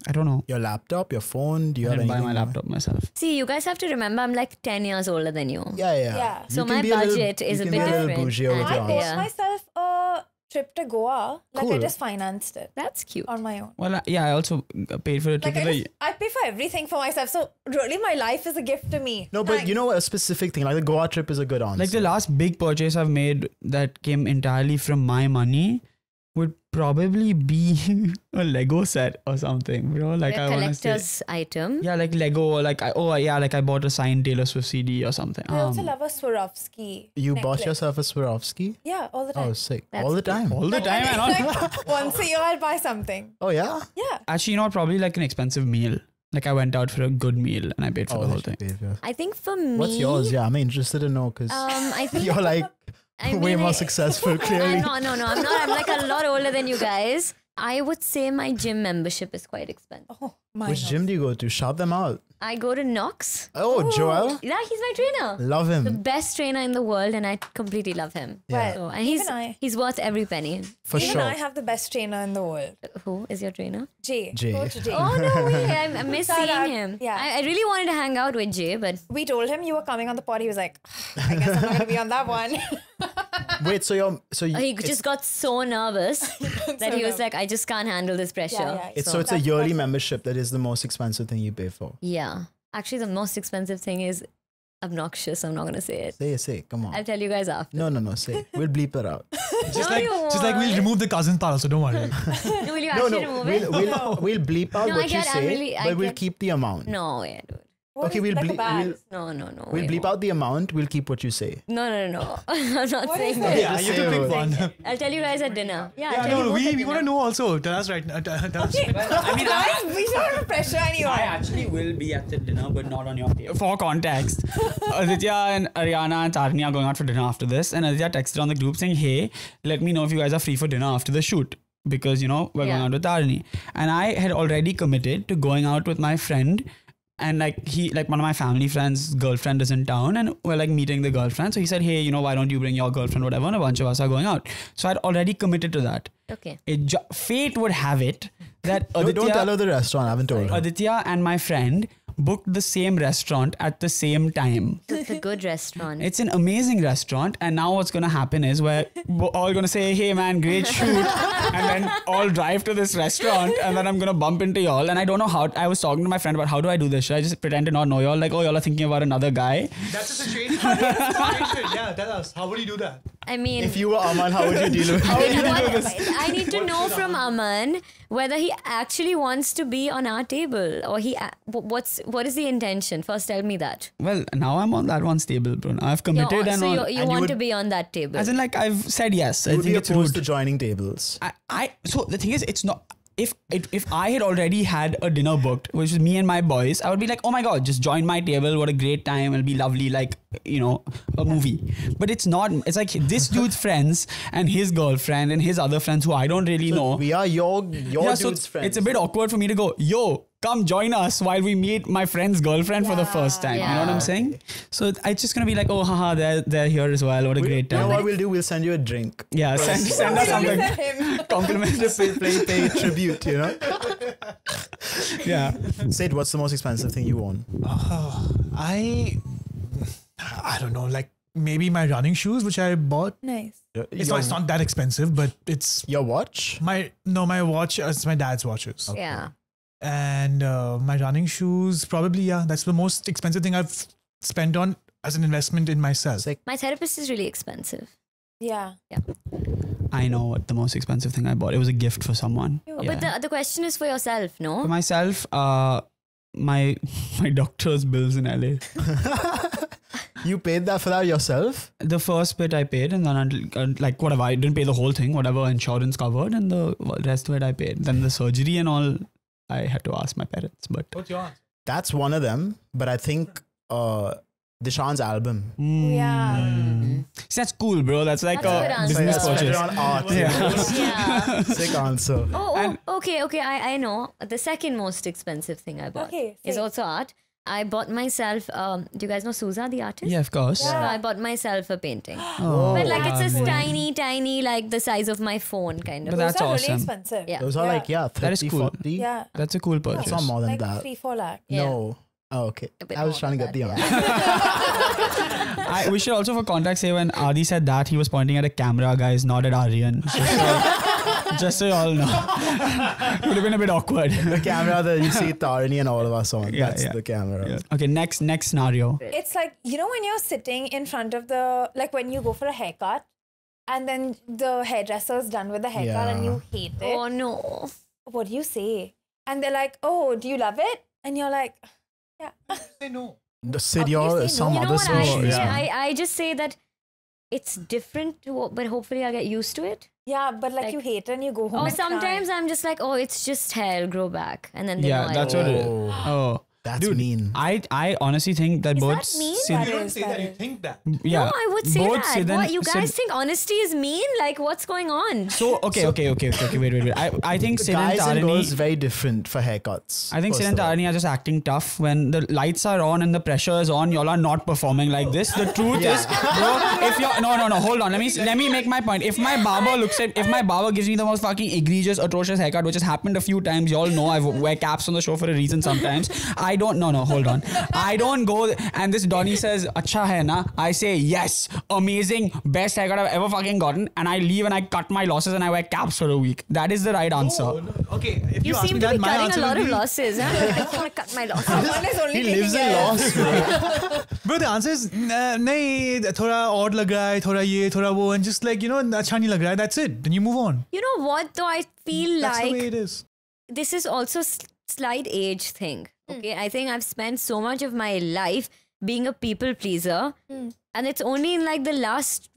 I don't know. Your laptop, your phone? Do you I have didn't buy my laptop myself. See, you guys have to remember, I'm like ten years older than you. Yeah, yeah. Yeah. You So can my be a little- budget is you a can bit be a little different. bougie with And I your bought. Yeah. myself a trip to Goa. Like I just financed it That's cute. on my own. Well, yeah, I also uh, paid for a trip Like I, just, I pay for everything for myself. So really, my life is a gift to me. No, but you Thanks. know a specific thing like the Goa trip is a good answer. Like the last big purchase I've made that came entirely from my money would probably be a Lego set or something, bro. Like a I want to say. collector's item. Yeah, like Lego, or like I oh yeah, like I bought a signed Taylor Swift CD or something. I also Um, love a Swarovski. you bought yourself a Swarovski? Yeah, all the time. Oh, sick. That's All the cute. time. all the time, and like, once a year, I'll buy something. Oh, yeah? Yeah. Actually, you know? Probably like an expensive meal. Like I went out for a good meal and I paid for Oh, the whole that you thing. paid for. I think for me. What's yours? Yeah, I'm interested to know because Um, I think you're like I way mean, more I- successful, clearly. no, no, no. I'm not. I'm like a lot older than you guys. I would say my gym membership is quite expensive. Oh, my Which gym do you go to? Shout them out. I go to Knox. Oh, Joel. Yeah, he's my trainer. Love him. The best trainer in the world, and I completely love him. Yeah. So, and he's even I. he's worth every penny. For Even sure. I have the best trainer in the world. Who is your trainer? Jeh. Jeh. Coach Jeh. Oh no way! I, I miss seeing out. him. Yeah. I, I really wanted to hang out with Jeh, but We told him you were coming on the pod. He was like, I guess I'm not gonna be on that one. Wait, so you're so you, he just got so nervous that So he was nervous. like, "I just can't handle this pressure." yeah, yeah. it's so it's a yearly membership that is the most expensive thing you pay for. Yeah. Actually, the most expensive thing is obnoxious. I'm not gonna say it. Say it, say it. Come on. I'll tell you guys after. No, no, no. Say. it. We'll bleep it out. Just No, like you just like we'll remove the cousin part also. Don't worry. No, will you No, actually no. remove? We'll we'll, we'll bleep out No, what you get- I'm say, really- I but we'll get- keep the amount. No way, dude. What Okay, we'll like bleep. We'll, No, no, no. we'll way bleep more. out the amount. We'll keep what you say. No, no, no, no. I'm not What saying is that. it? yeah, you have to Say pick it. one. I'll tell you guys at dinner. Yeah, I'll Yeah, tell no, both we, we want to know also. Tell us right now. Tell, tell us. I mean, Guys, we don't want pressure anyone. I actually will be at the dinner, but not on your table. For context, Aditya and Aryana and Tarini are going out for dinner after this, and Aditya texted on the group saying, "Hey, let me know if you guys are free for dinner after the shoot." Because you know we're going out with Tarini, and I had already committed to going out with my friend, and like he, like one of my family friends' girlfriend is in town, and we're like meeting the girlfriend. So he said, "Hey, you know, why don't you bring your girlfriend, whatever?" And a bunch of us are going out. So I'd already committed to that. Okay. It ju- fate would have it that Don't, Aditya, don't tell her the restaurant. I haven't told her. Aditya and my friend booked the same restaurant at the same time. It's a good restaurant. It's an amazing restaurant, and now what's gonna happen is we're we're all gonna say, "Hey man, great shoot," and then all drive to this restaurant, and then I'm gonna bump into y'all, and I don't know how. I was talking to my friend about how do I do this? Should I just pretend to not know y'all? Like, oh, y'all are thinking about another guy. That's a situation. situation. Yeah, tell us. How would you do that? I mean, If you were Aman, how would you deal with Wait, it? I need to know from Aman whether he actually wants to be on our table or he what's what is the intention. First, tell me that. Well, now I'm on that one stable, bro. I've You're committed and so on. you, you and you want would- to be on that table. As in, like I've said yes. I You would think be it's opposed rude. to joining tables. I, I so the thing is, it's not. If it, if I had already had a dinner booked, which is me and my boys, I would be like, oh my god, just join my table. What a great time! It'll be lovely, like you know, a movie. But it's not. It's like this dude's friends and his girlfriend and his other friends who I don't really know. We are your your Yeah, so dude's friends. it's a bit awkward for me to go, yo, come join us while we meet my friend's girlfriend for the first time. You know what I'm saying? So it's just gonna be like, oh, haha, they're they're here as well. What a We- great You know time. what we'll do? We'll send you a drink. Yeah, send, send us something. Compliment. Just pay, pay, pay tribute, you know? Yeah. Sid, what's the most expensive thing you own? Oh, I, I don't know. Like maybe my running shoes, which I bought. Nice. Your, It's not, it's not that expensive, but it's your watch? my no my watch. uh, It's my dad's watches. yeah. And uh, my running shoes probably yeah that's the most expensive thing i've spent on as an investment in myself Sick. My therapist is really expensive. Yeah. Yeah. I know what the most expensive thing I bought. It was a gift for someone. But the, the question is for yourself, no? For myself, uh, my my doctor's bills in LA. You paid that for that yourself? The first bit I paid, and then I, uh, like whatever I didn't pay the whole thing, whatever insurance covered, and the rest of it I paid. Then the surgery and all, I had to ask my parents. But what's your answer That's one of them, but I think uh Deshaun's album. Yeah. Mm. See, that's cool, bro. That's like That's a a answer. business So yeah, spend purchase. on art. Yeah. yeah. Sick answer. Oh, oh okay, okay. I, I know. The second most expensive thing I bought Okay, is also art. I bought myself, um, do you guys know Souza, the artist? Yeah, of course. So I bought myself a painting. Oh, but like it's a tiny, tiny, like the size of my phone kind of. But Those that's are awesome. really expensive. Yeah. Those are like, yeah, 30, That is cool. 40. Yeah. That's a cool purchase. It's not more than Like that. three, four lakh. Yeah. No. Oh, okay. I was trying to than get the that, answer. I, we should also for context say when Adi said that he was pointing at a camera, guys, not at Aryan. Just so, just so you all know, it would have been a bit awkward. the camera that you see Tarini and all of us on. Yeah, That's yeah. the camera. Yeah. Okay, next next scenario. It's like, you know, when you're sitting in front of the, like when you go for a haircut and then the hairdresser's done with the haircut and you hate it. Oh no. What do you say? And they're like, oh, do you love it? And you're like, yeah. say no The Sid, Obviously, you're no. some You know other what I species. say? I, I just say that it's different, to, but hopefully I'll get used to it. Yeah, but like, Like- you hate it and you go home. Or and cry. sometimes I'm just like, oh, it's just hair, it'll grow back. And then they Yeah, know that's don't. what it is. Oh. That's Dude, mean. I I honestly think that Is both that mean? Sid- That you don't say that that you think that yeah, No, I would say both that. Sid what, you guys Sid- think honesty is mean? Like, what's going on? So okay, okay, okay, okay, okay. Wait, wait, wait. I I think Sid and Guys and girls Tarini. very different for haircuts. I think Sid first and of all. Tarini are just acting tough when the lights are on and the pressure is on. Y'all are not performing like this. The truth is, bro, if you're no, no, no, hold on. Let me let me make my point. If my barber looks at, if my barber gives me the most fucking egregious, atrocious haircut, which has happened a few times, y'all know I wear caps on the show for a reason. Sometimes I don't. No, no, hold on. I don't go and this Donnie says, "Acha hai na?" I say yes, amazing, best haircut I've ever fucking gotten, and I leave and I cut my losses and I wear caps for a week. That is the right answer. Oh, no. okay if you, You ask seem me to that be my cutting a answer lot would of be, losses. Huh? I want to cut my losses. One is only He taking lives in care- loss, bro. bro the answer is "Nah, नहीं थोड़ा odd लग रहा है थोड़ा ये थोड़ा वो and just like you know अच्छा नहीं लग रहा है that's it then you move on You know what, though? I feel that's the way like it is this is also s- slight age thing. Hmm. Okay, I think I've spent so much of my life being a people pleaser, hmm. and it's only in like the last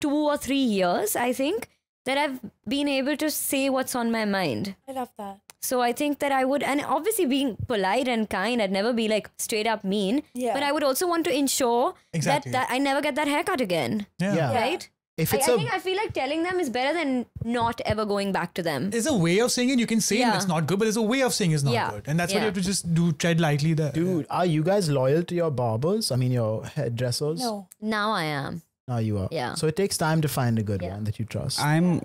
two or three years, I think, that I've been able to say what's on my mind. I love that. So I think that I would, and obviously being polite and kind, I'd never be like straight up mean. Yeah. But I would also want to ensure Exactly. that, that I never get that haircut again. yeah, Yeah. Right? If I, it's I a think I feel like telling them is better than not ever going back to them. there's a way of saying it you can say Yeah. it's not good but there's a way of saying it's not Yeah. good and that's what you have to just do tread lightly there dude, are you guys loyal to your barbers? I mean, your hairdressers? No. Now I am. No, you are. Yeah. So it takes time to find a good Yeah. one that you trust. I'm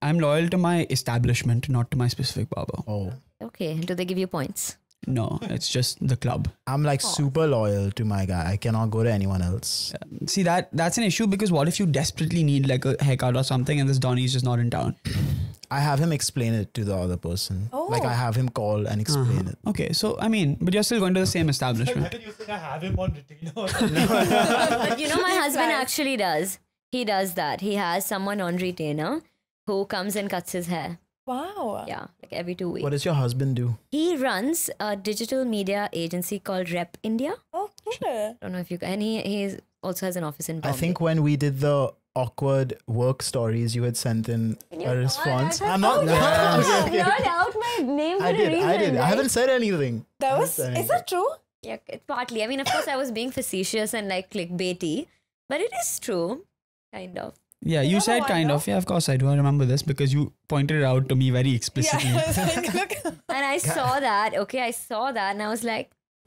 I'm loyal to my establishment, not to my specific barber. oh. Okay. Do they give you points? No, it's just the club. I'm like oh. super loyal to my guy. I cannot go to anyone else. Uh, see that that's an issue because what if you desperately need like a haircut or something and this Donnie's just not in town? I have him explain it to the other person. Oh. Like Oh. I have him call and explain uh-huh. it. Okay, so I mean, but you're still going to the same establishment. you think I have him on retainer? But you know, my husband actually does. He does that. He has someone on retainer who comes and cuts his hair. Wow. Yeah, like every two weeks. What does your husband do? He runs a digital media agency called Rep India. Oh, cool. I don't know if you and he he also has an office in I think when we did the awkward work stories, you had sent in a response. Oh, I'm not. I blurred out my name for I a did. reason. I did. I right? haven't said anything. That was. That's Is that true? Yeah, it- partly. I mean, of course, I was being facetious and like clickbaity, but it is true, kind of. Yeah, you know said kind of. Yeah, of course I do. I remember this because you pointed it out to me very explicitly. Yeah. I was like, look. And I saw that. Okay, I saw that, and I was like,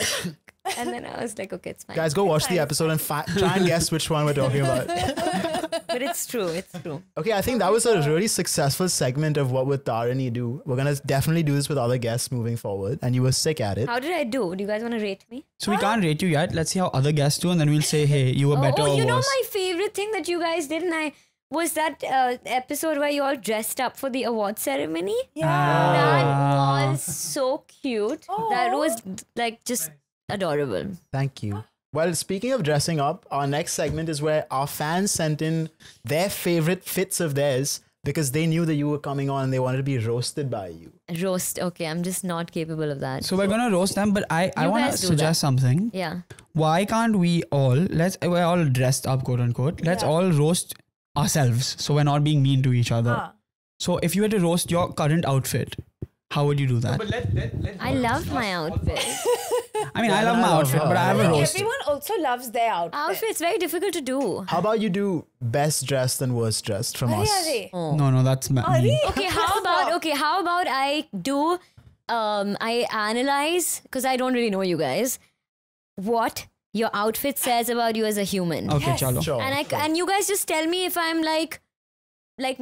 and then I was like, okay, it's fine. Guys, go watch the episode and fi- try and guess which one we're talking about. but it's true. It's true. Okay, I think that was a really successful segment of what would Tarini do. We're gonna definitely do this with other guests moving forward, and you were sick at it. How did I do? Do you guys want to rate me? So we can't rate you yet. Let's see how other guests do, and then we'll say, hey, you were Oh, better oh, or you know worse. my favorite thing that you guys did, and I was that uh, episode where you all dressed up for the award ceremony. Yeah. That was so cute. That was like just adorable. Thank you. Well, speaking of dressing up, our next segment is where our fans sent in their favorite fits of theirs because they knew that you were coming on and they wanted to be roasted by you. Roast. Okay, I'm just not capable of that. so we're gonna roast them, but I, I You want to guys do suggest something. yeah. Why can't we all let's we're all dressed up, quote unquote. Let's all roast ourselves, so we're not being mean to each other. Ah. So if you were to roast your current outfit, how would you do that? But let, let, let I love my outfit. I mean, I love my outfit, but I have a Like, roast. everyone also loves their outfit. Outfit's very difficult to do. How about you do best dressed and worst dressed from us? they? No, no, that's ma- me. Okay, how about okay, how about I do um I analyze because I don't really know you guys what your outfit says about you as a human. Okay, Yes. chalo. Sure. and I sure. and you guys just tell me if I'm like like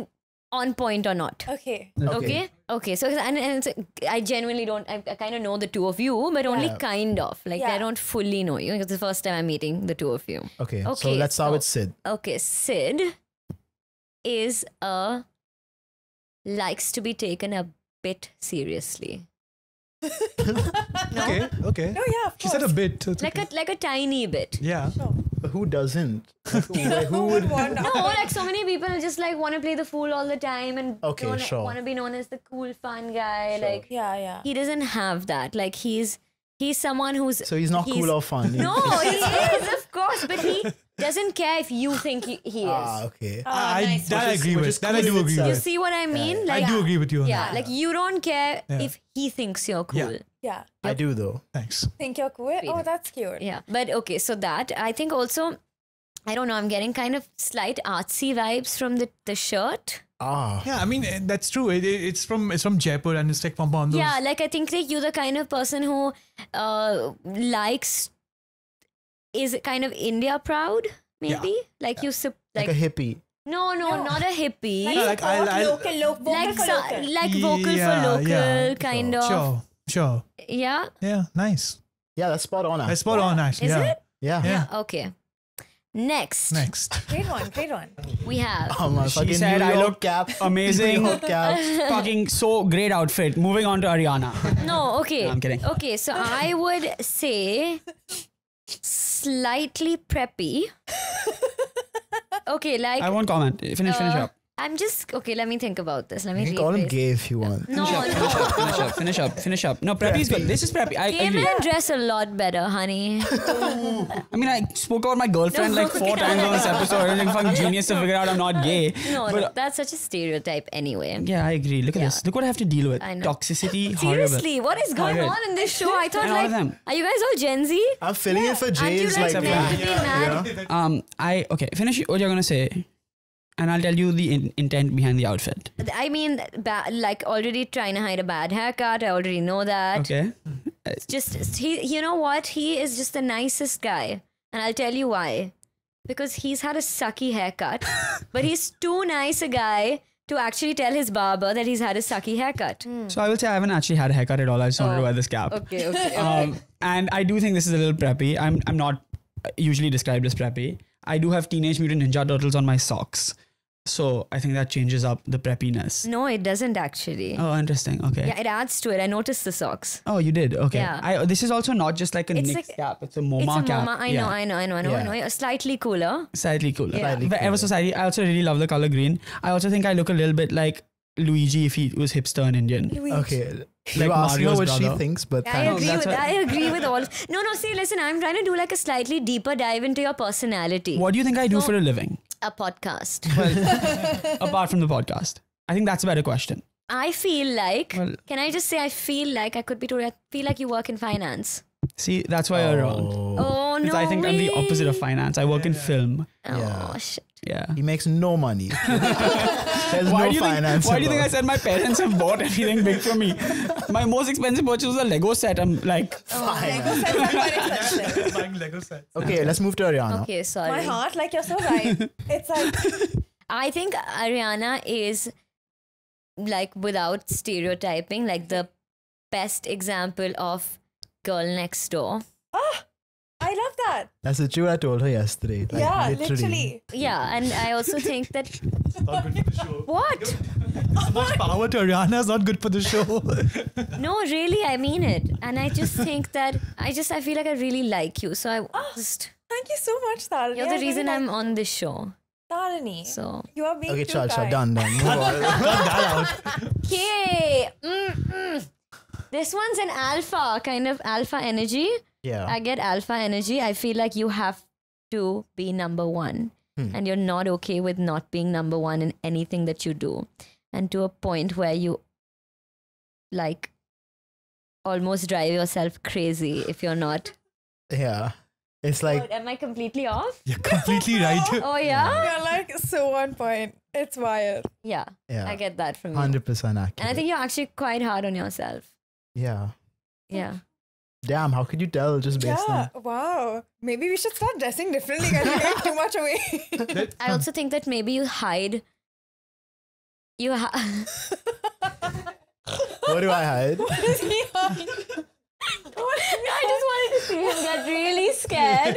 on point or not. Okay. Okay. Okay. So and, and it's, I genuinely don't. I, I kind of know the two of you, but only Yeah. kind of. Like I don't fully know you. It's the first time I'm meeting the two of you. Okay, Okay. so Okay, let's start so- with Sid. Okay, Sid is a likes to be taken a bit seriously. Okay, okay. No, yeah, of She said a course. bit. so it's Like okay. a like a tiny bit. yeah. But who doesn't? Like, who, who Who would? would want No, like so many people just like want to play the fool all the time and Okay, sure. want to be known as the cool fun guy. Like Yeah, yeah. he doesn't have that. Like he's he's someone who's So he's not cool or fun. No, he is of course, but he doesn't care if you think he, he is. Ah, okay. I, nice. that I agree with. is That I do agree itself. you with. see what I mean? I Like do agree with you on yeah, that. like you don't care Yeah. if he thinks you're cool. Yeah. Yeah. I do though. Thanks. Think you're cool? Oh, that's cute. Yeah, but okay, so that I think also, I don't know, I'm getting kind of slight artsy vibes from the the shirt. Ah, Yeah, I mean eh, that's true. It, it- it's from it's from Jaipur and it's like from on those. Yeah, like I think like you're the kind of person who uh likes is kind of India proud, maybe like you sup- like, like, a hippie. no, no, no, not a hippie. Like, Yeah, like, support I'll- I'll- local, lo- vocal like for local. like vocal Yeah, for local yeah, kind of Sure, sure. yeah Yeah, nice. Yeah, that's spot on. That's actually. spot on, actually. is yeah. it Yeah. Yeah. okay next Next. Great one, great one. we have Oh my She fucking said, New "I look cap. amazing." New York cap. Fucking so great outfit. Moving on to Aryana. no okay I'm kidding. okay so i would say slightly preppy okay like I won't comment. Finish, finish uh, up. I'm just okay let me think about this let me You can call him rephrase. gay if you want. no Finish no up, finish up, finish up, finish up. No, preppy is good. This is preppy. I Gay agree. men dress a lot better, honey. I mean, I spoke about my girlfriend like four times on this episode. I think fucking genius to figure out I'm not gay. No, But- no, that's such a stereotype anyway. Yeah, I agree. Look at Yeah. this. Look what I have to deal with. I know. Toxicity, horrible. Seriously, what is going Horrid. on in this show? I thought And all of like, them. are you guys all Gen Z? I'm filling in for Aren't you Jeh's like like, meant to be mad? Um, I okay. Finish what you're gonna say, and I'll tell you the in- intent behind the outfit. I mean, ba- like already trying to hide a bad haircut. I already know that. Okay. It's Just he, you know what? He is just the nicest guy, and I'll tell you why. Because he's had a sucky haircut, but he's too nice a guy to actually tell his barber that he's had a sucky haircut. So I will say I haven't actually had a haircut at all. I just wanted to Oh, wear this cap. Okay, okay. Um, and I do think this is a little preppy. I'm I'm not usually described as preppy. I do have Teenage Mutant Ninja Turtles on my socks, so I think that changes up the preppiness. no, it doesn't actually. Oh, interesting. Okay. Yeah, it adds to it. I noticed the socks. Oh, you did. Okay. Yeah. I, this is also not just like a It's Knicks like- cap. It's a It's MoMA a cap. MoMA. I Yeah. know, I know, I know, I know, Yeah. I know. Slightly cooler. Slightly cooler. Yeah. Slightly But ever so slightly. I also really love the color green. I also think I look a little bit like Luigi if he was hipster and Indian. Okay. Like you asked her Mario's what she thinks, but I agree with what- I agree with all. No, no. See, listen. I'm trying to do like a slightly deeper dive into your personality. What do you think I do So- for a living? A podcast. Apart from the podcast. I think that's a better question. I feel like. Well- can I just say I feel like I could be told I feel like you work in finance. See, that's why you're wrong. Oh no! Because oh, I think I'm the opposite of finance. I work in film. Oh Yeah. shit! Yeah. he makes no money. There's Why no do you finance. think? Why do you think I said my parents have bought everything big for me? My most expensive purchase was a Lego set. I'm like, oh, Lego sets are. Buying Lego sets. Okay, let's move to Aryana. Okay, sorry. My heart, like you're so right. It's like I think Aryana is like without stereotyping, like the best example of girl next door. Ah, I love that. That's the truth I told her yesterday. Like, yeah, literally. Yeah, and I also think that Not good for the show. what? Much power to Aryana is not good for the show. No, really, I mean it. And I just think that I just I feel like I really like you. So I ah, just Thank you so much, Tarini. you're I the reason really I'm like on this show. Tarini. So You are being Okay, too chal, chal, kind. done, done. Move on. okay. Mm-mm. This one's an alpha kind of alpha energy. yeah. I get alpha energy. I feel like you have to be number one. Hmm. And you're not okay with not being number one in anything that you do. And to a point where you like almost drive yourself crazy if you're not. yeah. It's like, Oh, am I completely off? You're completely right. Oh, yeah? You're like so on point. It's wild. Yeah. yeah, I get that from you. 100% accurate. And I think you're actually quite hard on yourself. Yeah. Yeah. Damn, how could you tell just based Yeah. on. Wow. Maybe we should start dressing differently because we gave too much away. I also think that maybe you hide. You ha- What do I hide? what is he on? I just wanted to see him get really scared.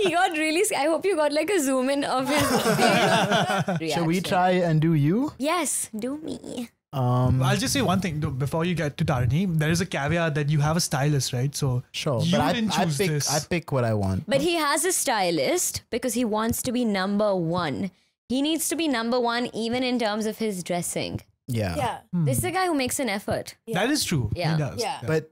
He got really scared. I hope you got like a zoom in of his face. Shall we try and do you? Yes, do me. Um, I'll just say one thing though, before you get to Tarini. There is a caveat that you have a stylist, right? So sure, you but I, didn't I choose pick this. I pick what I want. But he has a stylist because he wants to be number one. He needs to be number one even in terms of his dressing. Yeah. Yeah. This is a guy who makes an effort. that is true. Yeah. He does. Yeah. But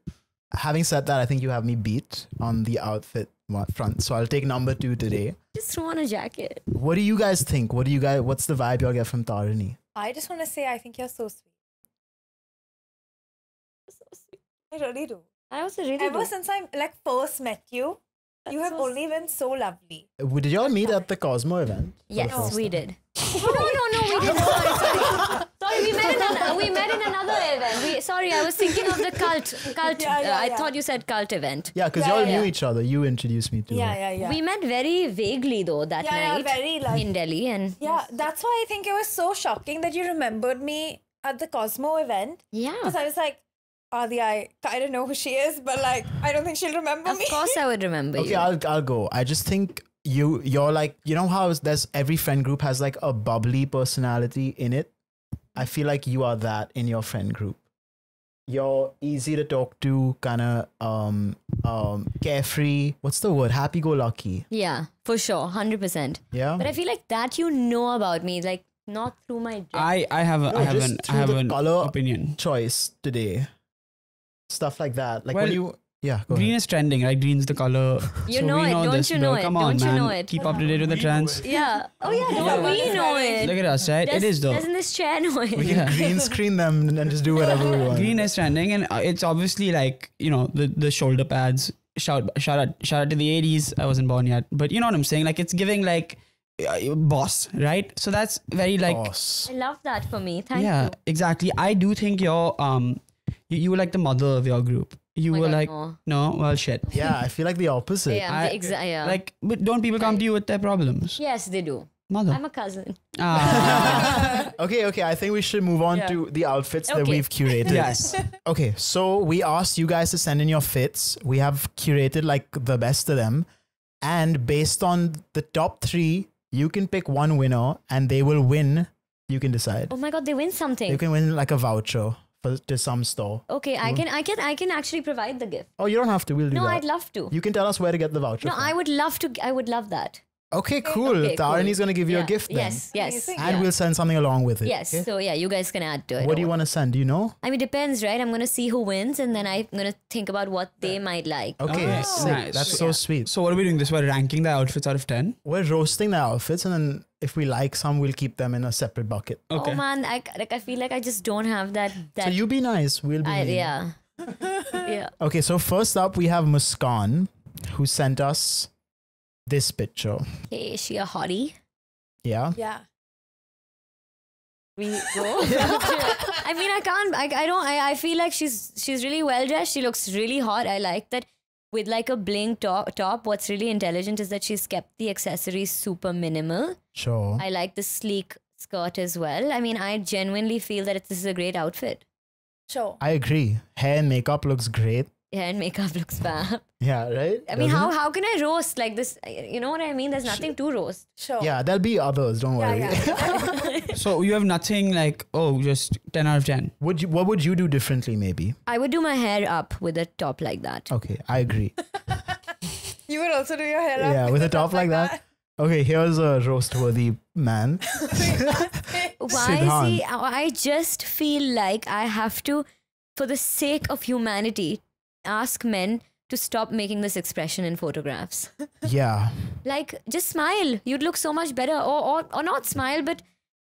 having said that, I think you have me beat on the outfit front. So I'll take number two today. Just throw on a jacket. What do you guys think? What do you guys? What's the vibe y'all get from Tarini? I just want to say I think you're so sweet. I really do. I also really Ever do. since I like first met you, you have so only been so lovely. Uh, Did y'all meet at the Cosmo event? Yes, first we time? did. no, no, no, we did not. Sorry, sorry we met in an, we met in another event. We, sorry, I was thinking of the cult. Cult. Yeah, yeah, uh, I yeah. thought you said cult event. Yeah, because y'all yeah. knew each other. You introduced me to. Yeah, her. yeah, yeah. We met very vaguely though that yeah, yeah, night very like in Delhi, and Yeah, that's why I think it was so shocking that you remembered me at the Cosmo event. yeah, Because I was like, Adi, I kind of know who she is, but like, I don't think she'll remember of me. course I would remember Okay, you. I'll I'll go. I just think you you're like you know how there's every friend group has like a bubbly personality in it. I feel like you are that in your friend group. You're easy to talk to, kind of um um carefree. What's the word? Happy go lucky. yeah, for sure, hundred percent. Yeah. But I feel like that you know about me, like not through my dress. I I have a, No, I have just an I have the an color opinion. choice today. Stuff like that. Like when Well, you yeah. Go Green ahead. is trending, right? Green's the color. You So know we it, don't this, you bro. know it? Come Don't on, you man. know it? Keep up to date with the trends. yeah. Oh yeah, don't Yeah. we know it? Look at us, right? Does, it is though. Doesn't this chair know it? We can Yeah. green screen them and just do whatever we want. Green is trending, and uh, it's obviously like you know the the shoulder pads. Shout shout out shout out to the eighties. I wasn't born yet, but you know what I'm saying. Like it's giving like uh, boss, right? So that's very like Boss. I love that for me. Thank yeah, you. Yeah, exactly. I do think you're um you, you were like the mother of your group. You Oh were God, like no. no, well shit. Yeah, I feel like the opposite. Yeah, I- the exa- yeah. Like, but don't people come to you with their problems? yes, they do. Mother. I'm a cousin. Ah, Okay, okay. I think we should move on Yeah. to the outfits that we've curated. yes. Okay, so we asked you guys to send in your fits. We have curated like the best of them. And based on the top three, you can pick one winner and they will win. You can decide. Oh my god, they win something. You can win like a voucher for, to some store. Okay, I can, I can, I can actually provide the gift. Oh, you don't have to. We'll do No, that. I'd love to. you can tell us where to get the voucher. No, from. I would love to. I would love that. Okay, cool. Okay, cool. Tarini's going to give you a gift then. Yes, yes, Amazing. And yeah. we'll send something along with it. yes. okay? So yeah, you guys can add to it. What do you want to send? Do you know? I mean, it depends, right? I'm gonna see who wins, and then I'm gonna think about what they might like. Okay, Okay, sick. nice. That's so sweet. So what are we doing? This we're ranking the outfits out of ten. We're roasting the outfits, and then if we like some, we'll keep them in a separate bucket. Okay. Oh man, I like. I feel like I just don't have that. That So you be nice. We'll be. I, yeah. yeah. Okay, so first up we have Muskan, who sent us this picture. Hey, is she a hottie? Yeah. Yeah. We go. I mean, I can't. I, I don't. I, I feel like she's she's really well dressed. She looks really hot. I like that. With like a bling top, top, what's really intelligent is that she's kept the accessories super minimal. Sure. I like the sleek skirt as well. I mean, I genuinely feel that it, this is a great outfit. Sure. I agree. Hair and makeup looks great. Hair and makeup looks fab. Yeah, right? I mean, Doesn't how it? how can I roast like this? You know what I mean? There's nothing to roast. Sure. Yeah, there'll be others. Don't worry. Yeah, yeah. So you have nothing like oh just ten out of ten. would you? What would you do differently? Maybe. I would do my hair up with a top like that. Okay, I agree. You would also do your hair up. yeah, with a top like that. Okay, here's a roast-worthy man. Why is he? I just feel like I have to, for the sake of humanity, ask men to stop making this expression in photographs. Yeah. like, just smile. You'd look so much better, or or or not smile, but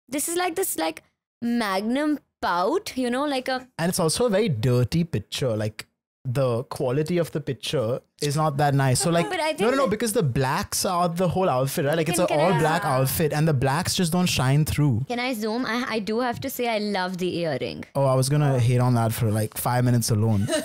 this is like this like magnum pout. You know, like a And it's also a very dirty picture. Like the quality of the picture is not that nice. So like no no no because the blacks are the whole outfit, right? Like it's an can I- all black outfit and the blacks just don't shine through. Can I zoom? I, I do have to say I love the earring. Oh, I was gonna hate on that for like five minutes alone.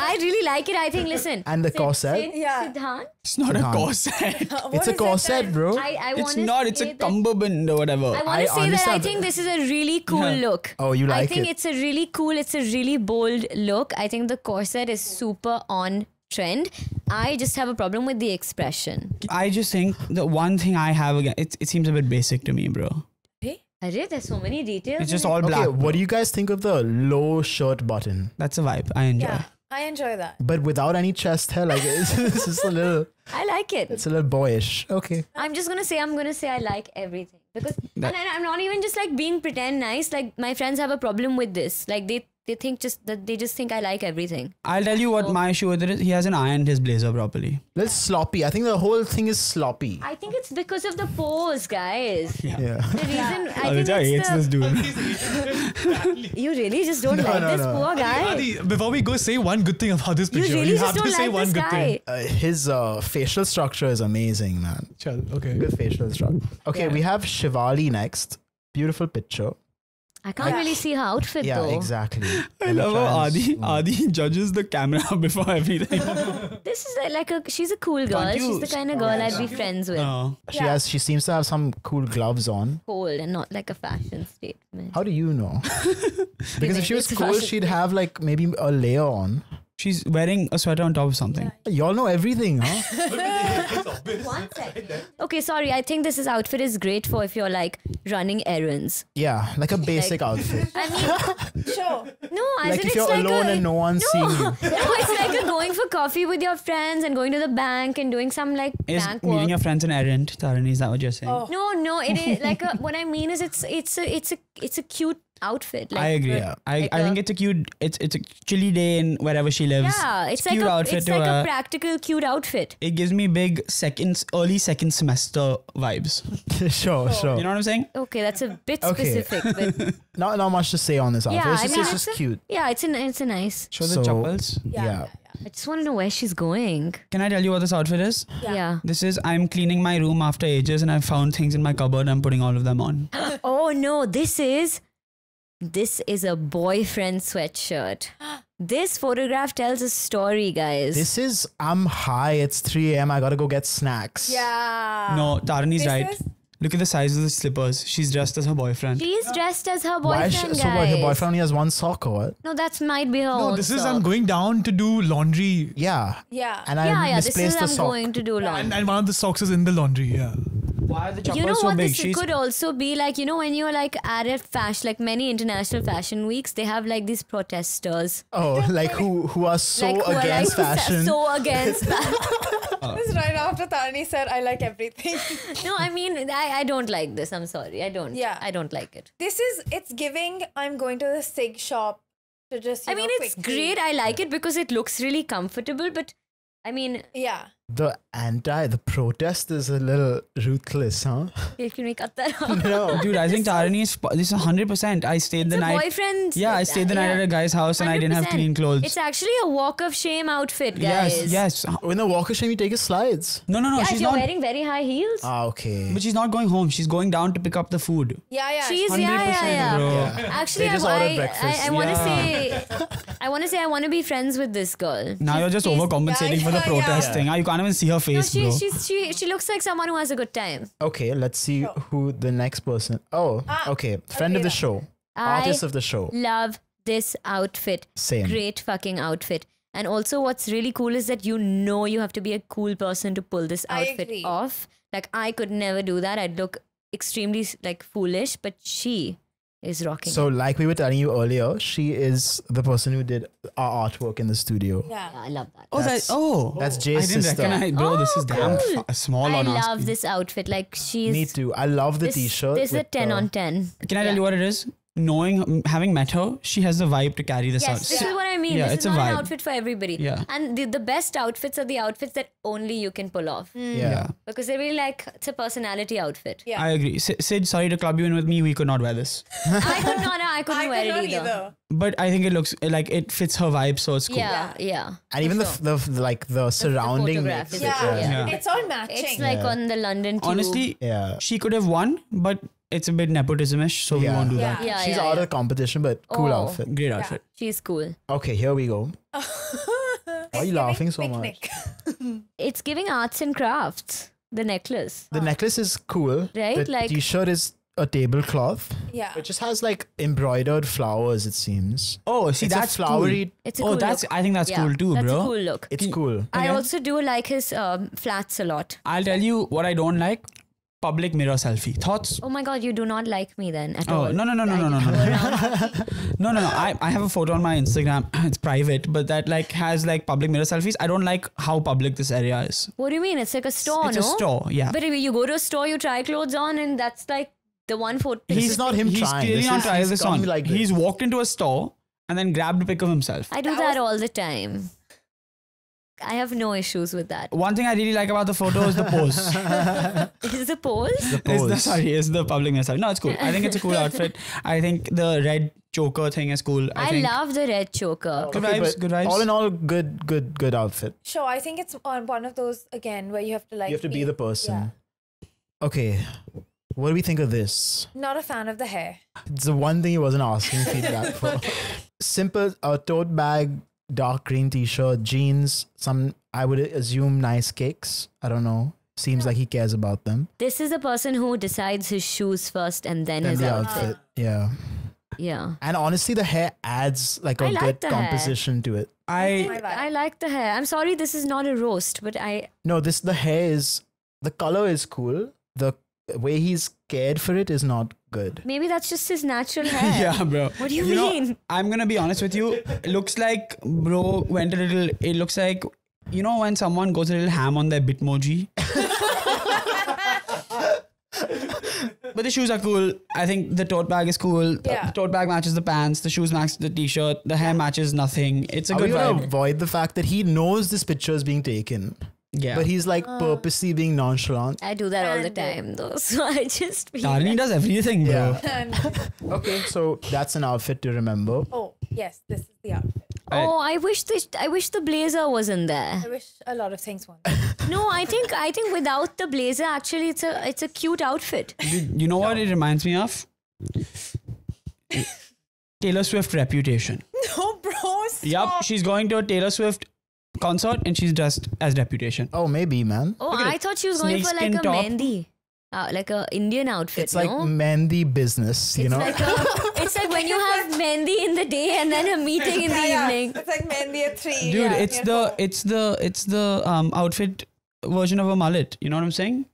I really like it. I think. Listen. And the Sid- corset? Sid- Yeah. Siddhant, It's not a corset. It's a is it corset, bro. I I it's want not. It's a that, cummerbund or whatever. I want to say that I think this is a really cool Yeah. look. Oh, you like it? I think it? it's a really cool. It's a really bold look. I think the corset is super on trend. I just have a problem with the expression. I just think the one thing I have again, it, it seems a bit basic to me, bro. Array, there's so many details. It's just in it. all Okay, what do you guys think of the low shirt button? That's a vibe. I enjoy. Yeah. I enjoy that. But without any chest hair, like it's, it's just a little I like it. it's a little boyish. Okay. I'm just gonna say I'm gonna say I like everything because That- and I- I'm not even just like being pretend nice. Like my friends have a problem with this. Like they they think just that they just think I like everything. I'll tell you what my issue with it is. He hasn't ironed his blazer properly. Little sloppy. I think the whole thing is sloppy. I think it's because of the pose, guys. Yeah. The reason I think Aditya hates it's this the, dude. you really just don't No, like no, this no. poor guy. Adi, before we go, say one good thing about this You picture. really you just have to don't say like one this good guy. thing. Uh, his uh, facial structure is amazing, man. Chal, okay. Good facial structure. Okay, we have Shivali next. Beautiful picture. I can't really see her outfit Yeah, though. exactly. I Let me love how Adi, zoom. Mm. Adi judges the camera before everything. This is like a she's a cool girl. You She's the kind of girl I'd be friends with. Oh. She Yeah. has. She seems to have some cool gloves on. Cold and not like a fashion statement. How do you know? because if she was cool, she'd have like maybe a layer on. She's wearing a sweater on top of something. Y'all know everything, huh? One second. Okay, sorry. I think this is outfit is great for if you're like running errands. Yeah, like a basic outfit. I mean, Sure. no, as Like in if it's you're like alone a, and no one's no, seeing you. no, it's like a going for coffee with your friends and going to the bank and doing some like Is bank meeting work. your friends an errand, Tarini? Is that what you're saying? Oh. No, no, it is like a, what I mean is it's it's a it's a it's a cute outfit. Like, I agree. Uh, yeah. I, like I a- think it's a cute. It's it's a chilly day in wherever she lives. Yeah, it's, a like cute a outfit it's like wear. a practical cute outfit. it gives me big second early second semester vibes. sure, sure. You know what I'm saying? Okay, that's a bit Okay. specific, but Not not much to say on this outfit. Yeah, it's I mean, it's it's just a- cute. yeah, it's a it's a nice. Show the So- choppers. Yeah. Yeah. yeah, I just want to know where she's going. Can I tell you what this outfit is? Yeah. Yeah. This is I'm cleaning my room after ages and I found things in my cupboard. I'm putting all of them on. Oh no, this is This is a boyfriend sweatshirt. This photograph tells a story, guys. This is I'm high. It's 3 a.m. I gotta go get snacks. Yeah. No, Tarini's This right. is- Look at the size of the slippers. She's dressed as her boyfriend. She's dressed as her Why is boyfriend, she, guys. so what, her boyfriend only has one sock or what? No, that might be her No, this is sock. I'm going down to do laundry, Yeah. Yeah. And I Yeah, yeah. This misplaced is the I'm sock. going to do laundry. and, and one of the socks is in the laundry. Yeah. Why are the you know so what big? this She's could also be like you know when you're like at a fashion like many international fashion weeks they have like these protesters Oh, like who who are so like who are against like fashion? so against that This right after Tarini said, I like everything. no i mean I, I don't like this i'm sorry i don't Yeah. i don't like it this is, it's giving, I'm going to the SIG shop to just, you i mean know, it's quickly- great i like it because it looks really comfortable but i mean Yeah. the anti, the protest is a little ruthless, huh? can we cut that out No. Dude, I think Tarini is. This is 100%. I stayed the it's a night. boyfriend Yeah, I stayed the night at a guy's house and I didn't have clean clothes. it's actually a walk of shame outfit guys Yes, yes. When the walk of shame, you take his slides. No, no, no. yeah, she's you're not. wearing very high heels Ah, okay. But she's not going home. She's going down to pick up the food. Yeah, yeah. She's yeah, yeah, 100%, yeah. bro. Actually, They just I, ordered I. I, I want to say, I want to say, I want to be friends with this girl. Now you're just she's- overcompensating for the yeah, yeah. protest thing. Ah, You can't even see her No, she, bro. she's, she, she looks like someone who has a good time. Okay, let's see who the next person. Oh, Ah, okay. Friend of the show. I Artist of the show. love this outfit. Same. Great fucking outfit. And also, what's really cool is that you know you have to be a cool person to pull this outfit off. Like I could never do that. I'd look extremely like foolish, but she is rocking. So, it. like we were telling you earlier, she is the person who did our artwork in the studio. Yeah. Yeah, I love that. oh, that, that's- oh. that's oh, I Jeh's didn't sister. recognize, bro. this Oh, is damn cool. fa- small I on love screen. this outfit. Like she's Me too. I love the this, t-shirt. This is a 10 the- on 10. Can I tell you what it is? Knowing, having met her, she has the vibe to carry this out. Yes, this is what I mean. Yeah, this it's is a not an vibe. outfit for everybody. Yeah. And the, the best outfits are the outfits that only you can pull off. Hmm. Yeah. Because they're really like, it's a personality outfit. Yeah. I agree. Sid, Sid, sorry to club you in with me. We could not wear this. I could not, I couldn't I wear could it either. either. But I think it looks eh, like it fits her vibe, so it's cool. Yeah, yeah. And even the, f the, like the surrounding photograph makes is it. Yeah. Yeah. Yeah. It's all matching. It's like Yeah. on the London tube. Honestly, Yeah. she could have won, but it's a bit nepotismish, so we won't do Yeah. that. Yeah, She's yeah, out yeah. of the competition, but cool Oh. outfit. Great outfit. She's cool. Okay, here we go. Why are you laughing so much? It's giving arts and crafts. The necklace. The necklace is cool. Right? The Like- t-shirt is a tablecloth. Yeah. It just has like embroidered flowers. It seems. Oh, see, it's that's a flowery. It's a oh, cool that's. look. I think that's Yeah, cool too, that's bro. a cool look. It's cool. I Again? also do like his um, flats a lot. I'll tell you what I don't like: public mirror selfie. Thoughts? Oh my god, you do not like me then at Oh all. no no no no no no no no no no no! I, I have a photo on my Instagram. It's private, but that like has like public mirror selfies. I don't like how public this area is. What do you mean? It's like a store, it's no? a store, yeah. But if you go to a store, you try clothes on, and that's like the one photo. This not him he's trying. clearly This not trying this on. like He's walked into a store and then grabbed a pic of himself. I do That that, was- all the time. I have no issues with that. One thing I really like about the photo is the pose. Is the pose? Is the, Pose. sorry, is the public mirror. No, it's cool. I think it's a cool outfit. I think the red choker thing is cool. I, I, think love the red choker. Good Okay, vibes, good vibes. All in all, good, good, good outfit. Sure, I think it's on one of those again where you have to like. you have to be the person. Yeah. Okay, what do we think of this? Not a fan of the hair. It's the one thing he wasn't asking feedback for. Simple, a tote bag, dark green t-shirt, jeans, some I would assume nice kicks. I don't know. Seems like he cares about them. This is the person who decides his shoes first and then And his the outfit. outfit, yeah. Yeah. And honestly, the hair adds like a I like good the hair. composition to it. I I like the hair. I'm sorry this is not a roast, but I No, this the hair is the color is cool. The way he's cared for it is not good. maybe that's just his natural hair. yeah, bro. What do you, know, mean? I'm gonna be honest with you. It looks like bro went a little. It looks like you know when someone goes a little ham on their Bitmoji. but the shoes are cool. I think the tote bag is cool. The Yeah. tote bag matches the pants. The shoes match the t-shirt. The hair matches nothing. It's a Are we good gonna vibe. avoid the fact that he knows this picture is being taken, Yeah. but he's like purposely being nonchalant? I do that all the uh, time though. So I just feel Darlene does everything, bro. Yeah. Okay, so that's an outfit to remember. oh yes, this is the outfit. Oh, I wish this I wish the blazer was in there. I wish a lot of things were. No, I think I think without the blazer actually it's a it's a cute outfit. Dude, you know what it reminds me of? Taylor Swift reputation. No, bro. Yup, stop. she's going to a Taylor Swift concert and she's dressed as deputation. Oh, maybe, man. Oh, Look I it. thought she was going for like a top. Mendi. Uh, like a Indian outfit, It's like no? Mendi business, you it's know? like a, it's like when you have Mendi in the day and then a meeting in the Yeah, yeah. evening. It's like Mendi at three. Dude, yeah, it's the four. it's the it's the um outfit version of a mullet. You know what I'm saying?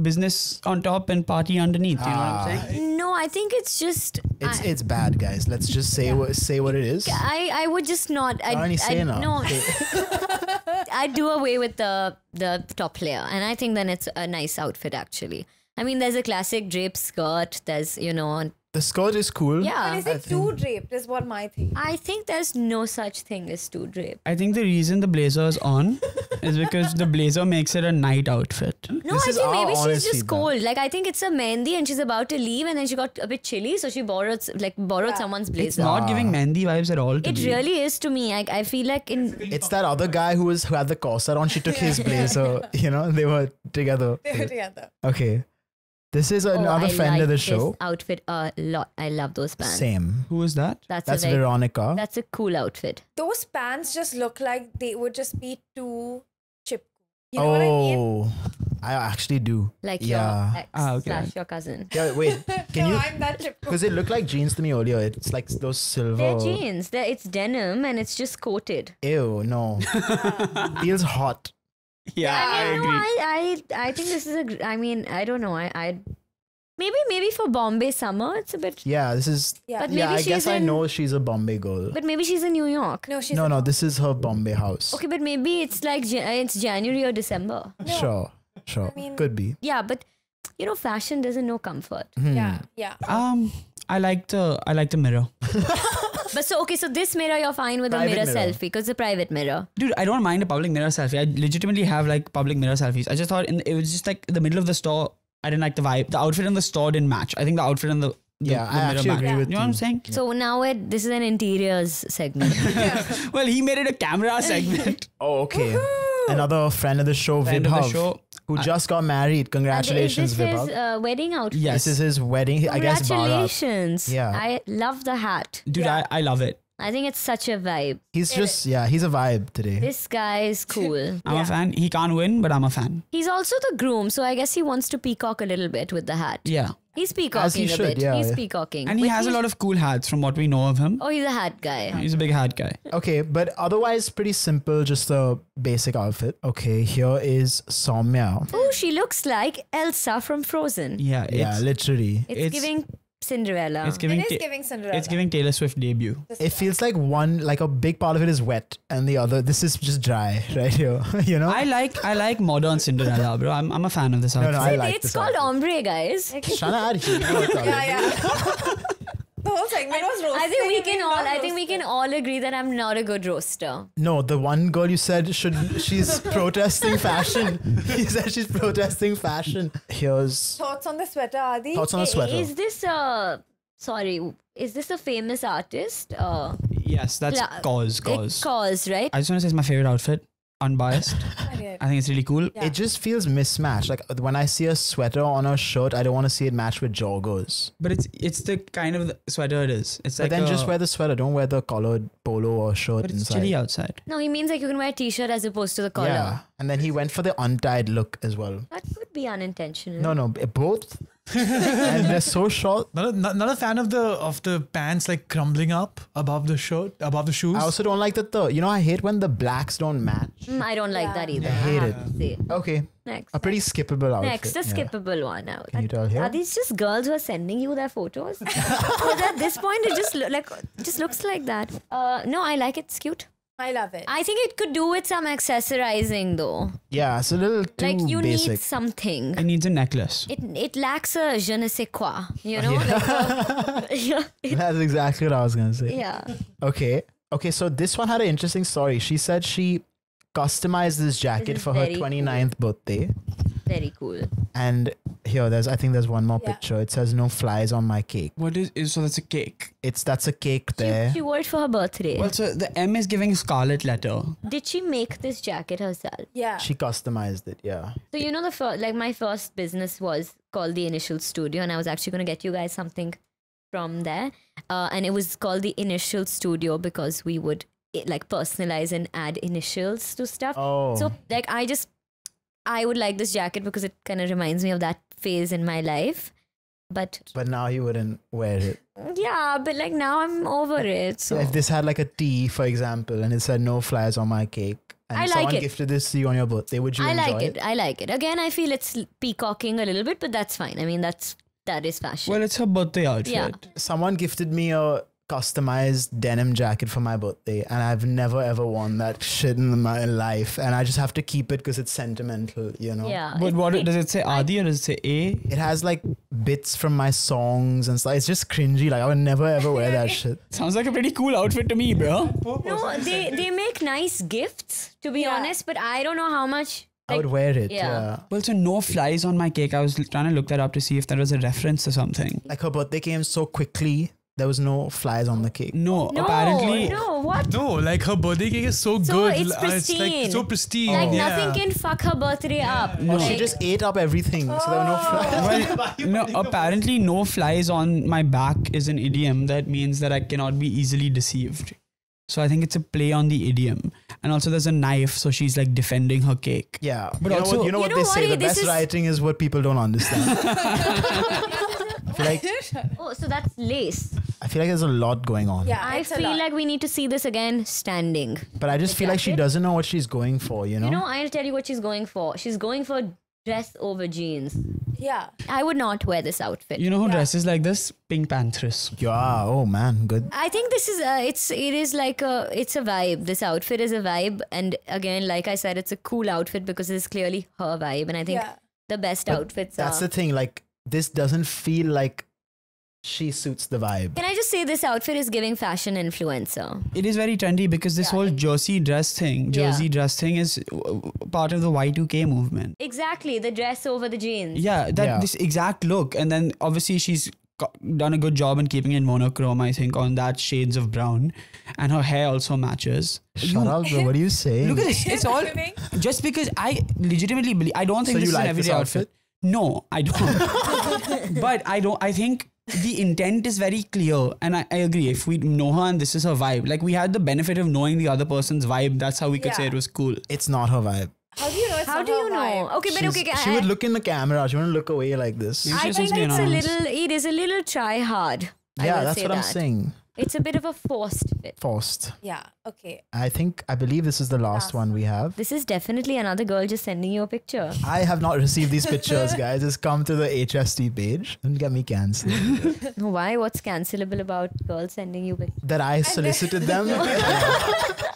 Business on top and party underneath. You know what I'm Ah. saying? No, I think it's just. it's I, it's bad, guys. Let's just say what say what it is. I, I would just not. I, Already say I, now. No, I'd do away with the the top layer, and I think then it's a nice outfit actually. I mean, there's a classic drape skirt. There's you know, The skirt is cool. Yeah. But is it too draped? Is what my thing. I think there's no such thing as too drape. I think the reason the blazer is on is because the blazer makes it a night outfit. No, This I is think our maybe she's honest just feedback. cold. Like I think it's a Mendi and she's about to leave and then she got a bit chilly, so she borrowed s- like borrowed someone's blazer. It's blazer. not giving ah. Mandy vibes at all. To it me. really is to me. I, I feel like in It's that other guy who was who had the corset on. She took his blazer. You know, they were together. They were together. Okay, this is Oh, another I friend like of the this show. outfit a lot. I love those pants. Same. Who is that? That's, That's a very, Veronica. that's a cool outfit. Those pants just look like they would just be too chip. You know what I mean? oh, I actually do. Like Yeah. your ex Ah, okay. slash your cousin. Yeah, wait. Can no, you? I'm that chip. Because it looked like jeans to me earlier. It's like those silver. They're jeans. They're, it's denim and it's just coated. Ew, no. Feels hot. Yeah, I, I mean, no, agree. I, I, I think this is a. I mean, I don't know. I, I, maybe, maybe for Bombay summer, it's a bit. Yeah, this is. Yeah. But yeah, maybe I guess she's I know she's a Bombay girl. But maybe she's in New York. No, she's no, no, this is her Bombay house. Okay, but maybe it's like it's January or December. Sure, sure. I mean- Could be. Yeah, but you know, fashion doesn't know comfort. Hmm. Yeah, yeah. Um, I like the I like the mirror, But so okay, so this mirror you're fine with a mirror, mirror. selfie because it's a private mirror. dude. I don't mind a public mirror selfie. I legitimately have like public mirror selfies. I just thought in, it was just like the middle of the store. I didn't like the vibe. The outfit in the store didn't match. I think the outfit in the, the Yeah, the I actually matched. agree with you know what I'm you. saying? So now it, this is an interiors segment. Well, he made it a camera segment. Oh, okay. Another friend of the show, Friend of the Vibhav, show. who just got married. Congratulations, is this his Vibhav. uh, wedding outfit? Yes. This is his wedding. I guess Bharat. Congratulations. Yeah. I love the hat. Dude, I, I love it. I think it's such a vibe. He's just yeah, he's a vibe today. This guy is cool. I'm a fan. He can't win, but I'm a fan. He's also the groom, so I guess he wants to peacock a little bit with the hat. Yeah. He's peacocking a should, bit. yeah, he's yeah. peacocking. And he has a lot of cool hats from what we know of him. Oh, he's a hat guy. He's a big hat guy. Okay, but otherwise pretty simple, just a basic outfit. Okay, here is Soumya. Oh, she looks like Elsa from Frozen. Yeah, Yeah, literally. It's, It's- giving Cinderella. it's giving It is Ta- giving Cinderella. it's giving Taylor Swift debut. It feels like one like a big part of it is wet and the other this is just dry right here. you know? I like I like modern Cinderella, bro. I'm I'm a fan of this no, outfit. no, I It- like it's this called outfit. ombre, guys. Shana Adi, you up. yeah, yeah. the whole segment was roasting. I think we can all. I think we can all agree that I'm not a good roaster. No, the one girl you said should she's protesting fashion. You said she's protesting fashion. Here's Thoughts on the sweater, Adi? thoughts on the sweater. Is this a sorry? Is this a famous artist? Uh, Yes, that's Cla- cause it- cause. cause right? I just want to say it's my favorite outfit. Unbiased. I did. I think it's really cool. Yeah. It just feels mismatched. Like uh, when I see a sweater on a shirt, I don't want to see it match with joggers. But it's it's the kind of sweater it is. It's But like then a- just wear the sweater. Don't wear the collared polo or shirt But it's inside. chilly outside. No, he means like you can wear a t-shirt as opposed to the collar. Yeah, and then he went for the untied look as well. That could be unintentional. No, no, both. And they're so short. Not a, not, not a fan of the of the pants like crumbling up above the shirt, above the shoes. I also don't like that the you know I hate when the blacks don't match. Mm, I don't like Yeah. that either. I hate it. have to say. Okay, Next. a pretty skippable outfit. Next, a yeah. skippable one out. Can you tell here? Are these just girls who are sending you their photos? Because at this point, it just lo- like just looks like that. Uh, no, I like it. It's cute. I love it. I think it could do with some accessorizing though. Yeah, it's a little too like you basic. need something. It needs a necklace. It it lacks a je ne sais quoi. You know. Like uh, a, yeah. That's exactly what I was gonna say. yeah. Okay, okay. So this one had an interesting story. She said she customized this jacket is for her very 29th birthday, Very cool. and here there's I think there's one more Yeah. picture. It says no flies on my cake. What is, is so that's a cake. It's that's a cake She, there. she wore it for her birthday. Well, so the M is giving scarlet letter. Did she make this jacket herself? yeah. She customized it. Yeah. So you know the first, like my first business was called the Initial Studio, and I was actually going to get you guys something from there, uh, and it was called the Initial Studio because we would eh, like personalize and add initials to stuff. Oh. So like I just I would like this jacket because it kind of reminds me of that phase in my life. But But now you wouldn't wear it. yeah, but like now I'm over it. So If this had like a T, for example, and it said no flies on my cake, and I like someone it. gifted this to you on your birthday, would you enjoy it? I enjoy like it. I like it. Again, I feel it's peacocking a little bit, but that's fine. I mean, that's that is fashion. Well, it's her birthday outfit. Yeah. Someone gifted me a customized denim jacket for my birthday, and I've never ever worn that shit in my life, and I just have to keep it because it's sentimental, you know. yeah. But what it- does it say? Adi or does it say A? It has like bits from my songs and stuff. It's just cringy. Like I would never ever wear that shit. Sounds like a pretty cool outfit to me, bro. no, they they make nice gifts to be Yeah. honest, but I don't know how much. I would wear it. yeah. Yeah. Well, so no flies on my cake. I was trying to look that up to see if that was a reference to something. Like her birthday came so quickly. There was no flies on the cake. No, no, apparently. no, what? No, like her birthday cake is so, So good. it's Uh, like pristine. so pristine. Like yeah. nothing can fuck her birthday up. Or she just ate up everything, so there were no flies. Well, no, apparently no flies on my back is an idiom that means that I cannot be easily deceived. So I think it's a play on the idiom. And also there's a knife, so she's like defending her cake. Yeah, But you know also- what, you know You what know they what, say. The best is- writing is what people don't understand. I feel like oh, so that's lace. I feel like there's a lot going on. Yeah, I feel like we need to see this again standing. But I just feel like she doesn't know what she's going for. You know. You know, I'll tell you what she's going for. She's going for dress over jeans. yeah. I would not wear this outfit. You know who dresses like this? Pink Panthers. yeah. Oh man, good. I think this is uh, it's it is like a it's a vibe. This outfit is a vibe, and again, like I said, it's a cool outfit because it's clearly her vibe, and I think Yeah. the best But outfits That's are. the thing. Like this doesn't feel like she suits the vibe. Can I just say this outfit is giving fashion influencer? It is very trendy because this Yeah, whole like- jersey dress thing, Yeah. jersey dress thing is uh, part of the Y2K movement. Exactly, the dress over the jeans. Yeah, that Yeah. this exact look, and then obviously she's got, done a good job in keeping it monochrome. I think on that shades of brown, and her hair also matches. Shut up, bro. What are you saying? Look at this. It's all just because I legitimately believe. I don't think So this you is an like this everyday outfit? No, I don't. but I don't. I think the intent is very clear, and I, I agree. If we know her and this is her vibe, like we had the benefit of knowing the other person's vibe. That's how we could say it was cool. It's not her vibe. How do you know it's How not do her you know? vibe? Okay, but She's- okay, okay, she I, would look in the camera. She wouldn't look away like this. I she just wants think it's a little. It is a little try hard. I yeah, will that's say what I'm that. saying. It's a bit of a forced fit. Forced. Yeah. Okay. I think I believe this is the last Last one we have. This is definitely another girl just sending you a picture. I have not received these pictures, guys. Just come to the HST page and get me cancelled. Why? What's cancelable about girls sending you pictures? that I solicited them.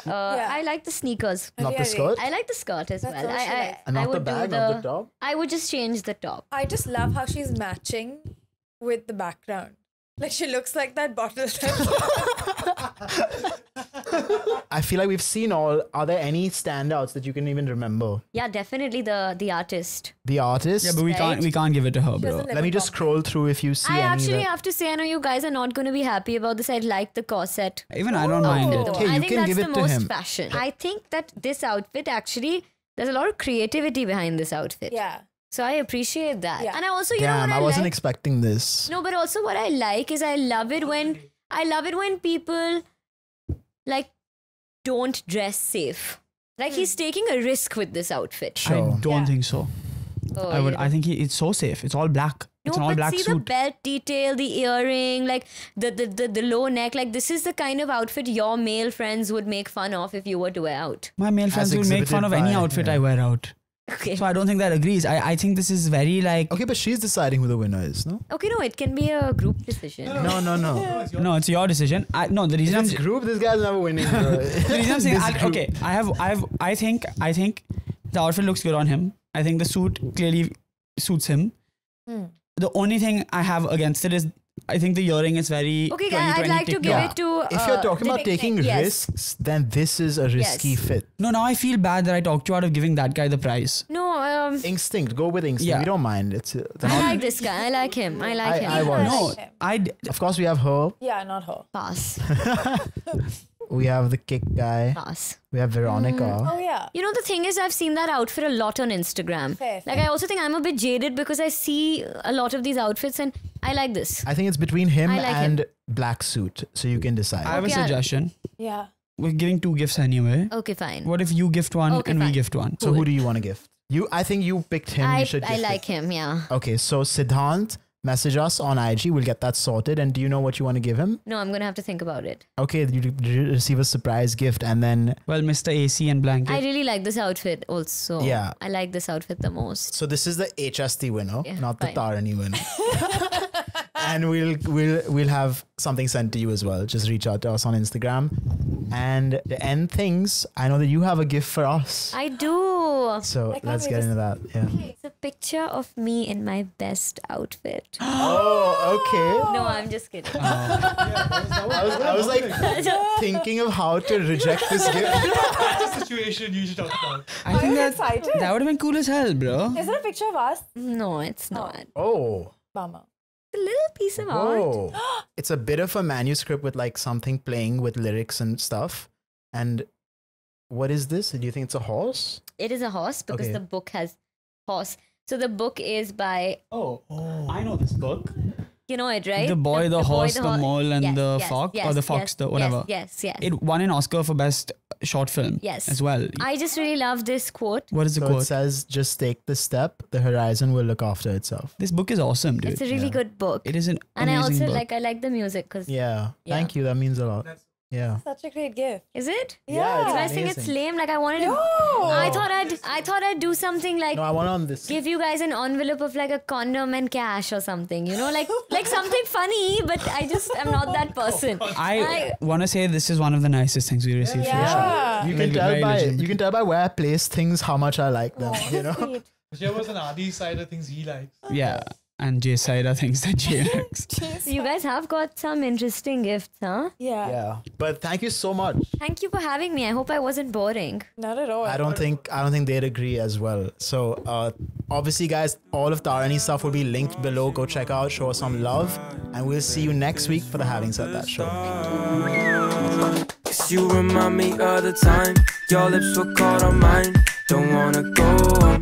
Uh, Yeah. I like the sneakers. not the Really? skirt. I like the skirt as That's well. I, I, likes. And I not the would do bag, not the top. I would just change the top. I just love how she's matching with the background. Like she looks like that bottle. I feel like we've seen all. Are there any standouts that you can even remember? Yeah, definitely the the artist. The artist. Yeah, but we can't. We can't give it to her, bro. Let me just Bombay. scroll through if you see I any. actually that- have to say, I know you guys are not going to be happy about this. I like the corset. Even I don't mind it. though. Okay, I you think can that's give the it to most him. fashion. I think that this outfit actually, there's a lot of creativity behind this outfit. yeah. So I appreciate that. Yeah. And I also, you know Damn, what I I, wasn't like? expecting this. No, but also what I like is I love it when I love it when people like don't dress safe. Like he's hmm. taking a risk with this outfit. I don't Yeah. think so. Oh, I would. you I think he, it's so safe. It's all black. It's no, an all but black see the belt detail, the earring, like the, the the the low neck. Like this is the kind of outfit your male friends would make fun of if you were to wear out. My male friends would make fun exhibited of any outfit yeah. I wear out. Okay. So I don't think that agrees. I, I think this is very like Okay, but she's deciding who the winner is, no? Okay, no, it can be a group decision. No, no, no. no, it's your decision. I no the reason I'm, This group, this guy's never winning, the reason I'm saying I, okay. I have I have I think I think the outfit looks good on him. I think the suit clearly suits him. Hmm. The only thing I have against it is I think the earring is very. Okay, 2020 I'd like to give it to. If you're uh, talking about taking yes. risks, then this is a risky Yes. fit. No, now I feel bad that I talked you out of giving that guy the prize. No, um, Instinct, go with instinct. Yeah. We don't mind. It's uh, I like this guy. I like him. I like I- him. I was. No, like him. I d- Of course, we have her. Yeah, not her. Pass. we have the kick guy. Pass. We have Veronica. Mm. Oh yeah. You know, the thing is, I've seen that outfit a lot on Instagram. Fair, Like, I also think I'm a bit jaded because I see a lot of these outfits and I like this. I think it's between him like and him. black suit, so you can decide. I have a Okay, I'll- suggestion. Yeah. We're giving two gifts anyway. Okay, fine. What if you gift one Okay, and we gift one? so who do you want to gift? You, I think you picked him. I, you should I gift like him, yeah. Okay, so Siddhant, message us on IG. We'll get that sorted. And do you know what you want to give him? No, I'm going to have to think about it. Okay, you, you receive a surprise gift, and then Well, Mr. AC and blanket. I really like this outfit also. Yeah. I like this outfit the most. so this is the HST winner, Yeah, not the fine. Tarini winner. and we'll we'll we'll have something sent to you as well. Just reach out to us on Instagram. And to end things, I know that you have a gift for us. I do. So can't let's get into that. Yeah. It's a picture of me in my best outfit. Oh, okay. no, I'm just kidding. Oh. I was, I was like thinking of how to reject this gift. That's the situation you should talk about. I think you that excited? that would have been cool as hell, bro. Is there a picture of us? no, it's not. Oh, Bummer. A little piece of art. whoa! It's a bit of a manuscript with like something playing with lyrics and stuff. And what is this? Do you think it's a horse? It is a horse because Okay. the book has horse. So the book is by Oh, oh. I know this book. You know it right. The boy, the, horse, the ho- mole, and Yes, the yes, fox, yes, or the yes, fox, the whatever. Yes, yes. It won an Oscar for best short film. Yes. as well. I just really love this quote. what is the So it quote? says, "Just take the step. The horizon will look after itself." This book is awesome, dude. It's a really good book. it is an and I also book. like I like the music because Yeah. Yeah. Thank you. That means a lot. Yeah. Such a great gift. is it? Yeah, Yeah. it's You guys think it's lame? Like I wanted to. No. I thought I'd I thought I'd do something like No, I want on this. give you guys an envelope of like a condom and cash or something. You know, like like something funny. But I just am not that oh person. I want to say this is one of the nicest things we received for the. Yeah. You Like, can tell by legitimate. you can tell by where I place things how much I like them. You know. Sweet. There was an Adi side of things he likes. Yeah, and Jeh Saida thinks that Jeh likes. You guys have got some interesting gifts, huh? Yeah. Yeah. But thank you so much. Thank you for having me. I hope I wasn't boring. Not at all. I don't think I don't think they'd agree as well. So uh, obviously, guys, all of Tarini stuff will be linked below. Go check out, show us some love, and we'll see you next week for the Having Said That show. Cause you remind me of the time your lips were caught on mine. Don't wanna go home,